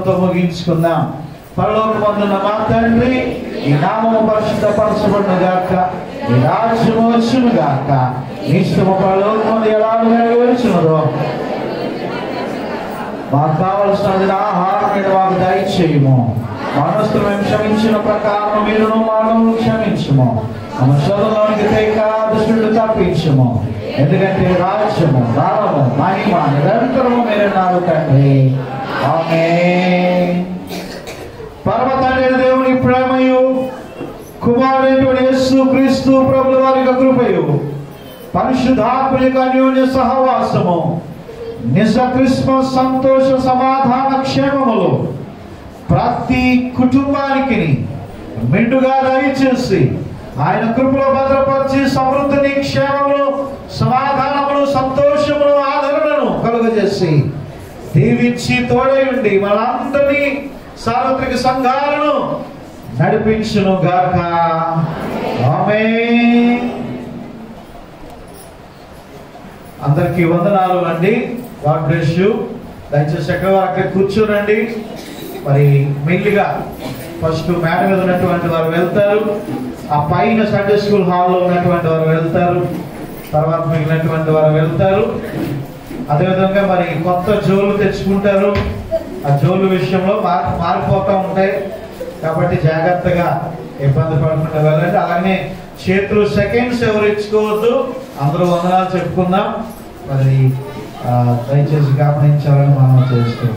ఆశీర్వాదంతో ముగించుకుందాం. పరలోకమందున్న మా తండ్రి ఈ నామము పరిశుద్ధ పరచబడిన గాక ఈ రాజ్యము వచ్చును గాక నీ ఇష్టము పరలోకమందు ఎలా నెరవేర్చున్నదో. మాకు కావలసిన ఆహారం మీద మాకు దయచేయము. మనస్సు మేము క్షమించిన ప్రకారం మీరును మానవులు క్షమించము. మన శోధంలోనికి తేక దుష్టుడు తప్పించము. ఎందుకంటే రాజ్యము రావము మహిమ నిరంతరము మీరు నాకు తండ్రి. ఆమె దేవుని ప్రేమయు కుమారుడైనటువంటి యేసు క్రీస్తు ప్రభుల వారి యొక్క కృపయు పరిశుద్ధాత్మ యొక్క అన్యోన్య సహవాసము నిజ క్రిస్మస్ సంతోష సమాధాన క్షేమములు ప్రతి కుటుంబానికి మెండుగా దయచేసి ఆయన కృపలో భద్రపరిచి సమృద్ధిని క్షేమములు సమాధానములు సంతోషములు ఆదరణను కలుగజేసి దీవించి తోడయుండి ఉండి మనందరినీ సార్వత్రిక సంఘాలను నడిపించును గాక ఆమె అందరికీ వందనాలు అండి. గాడ్ బ్లెస్ యూ దయచేసి ఎక్కడ అక్కడ కూర్చోనండి మరి మెల్లిగా ఫస్ట్ మేడ మీద ఉన్నటువంటి వారు వెళ్తారు. ఆ పైన సండే స్కూల్ హాల్లో ఉన్నటువంటి వారు వెళ్తారు. తర్వాత మిగిలినటువంటి వారు వెళ్తారు. అదేవిధంగా మరి కొత్త జోలు తెచ్చుకుంటారు. ఆ జోలు విషయంలో మార్పు మారిపోతూ ఉంటాయి. కాబట్టి జాగ్రత్తగా ఇబ్బంది పడకుండా వెళ్ళండి. అలాగే చేతులు సెకండ్స్ ఎవరు ఇచ్చుకోవద్దు. అందరూ వందనాలు చెప్పుకుందాం. మరి దయచేసి గమనించాలని మనం చేస్తూ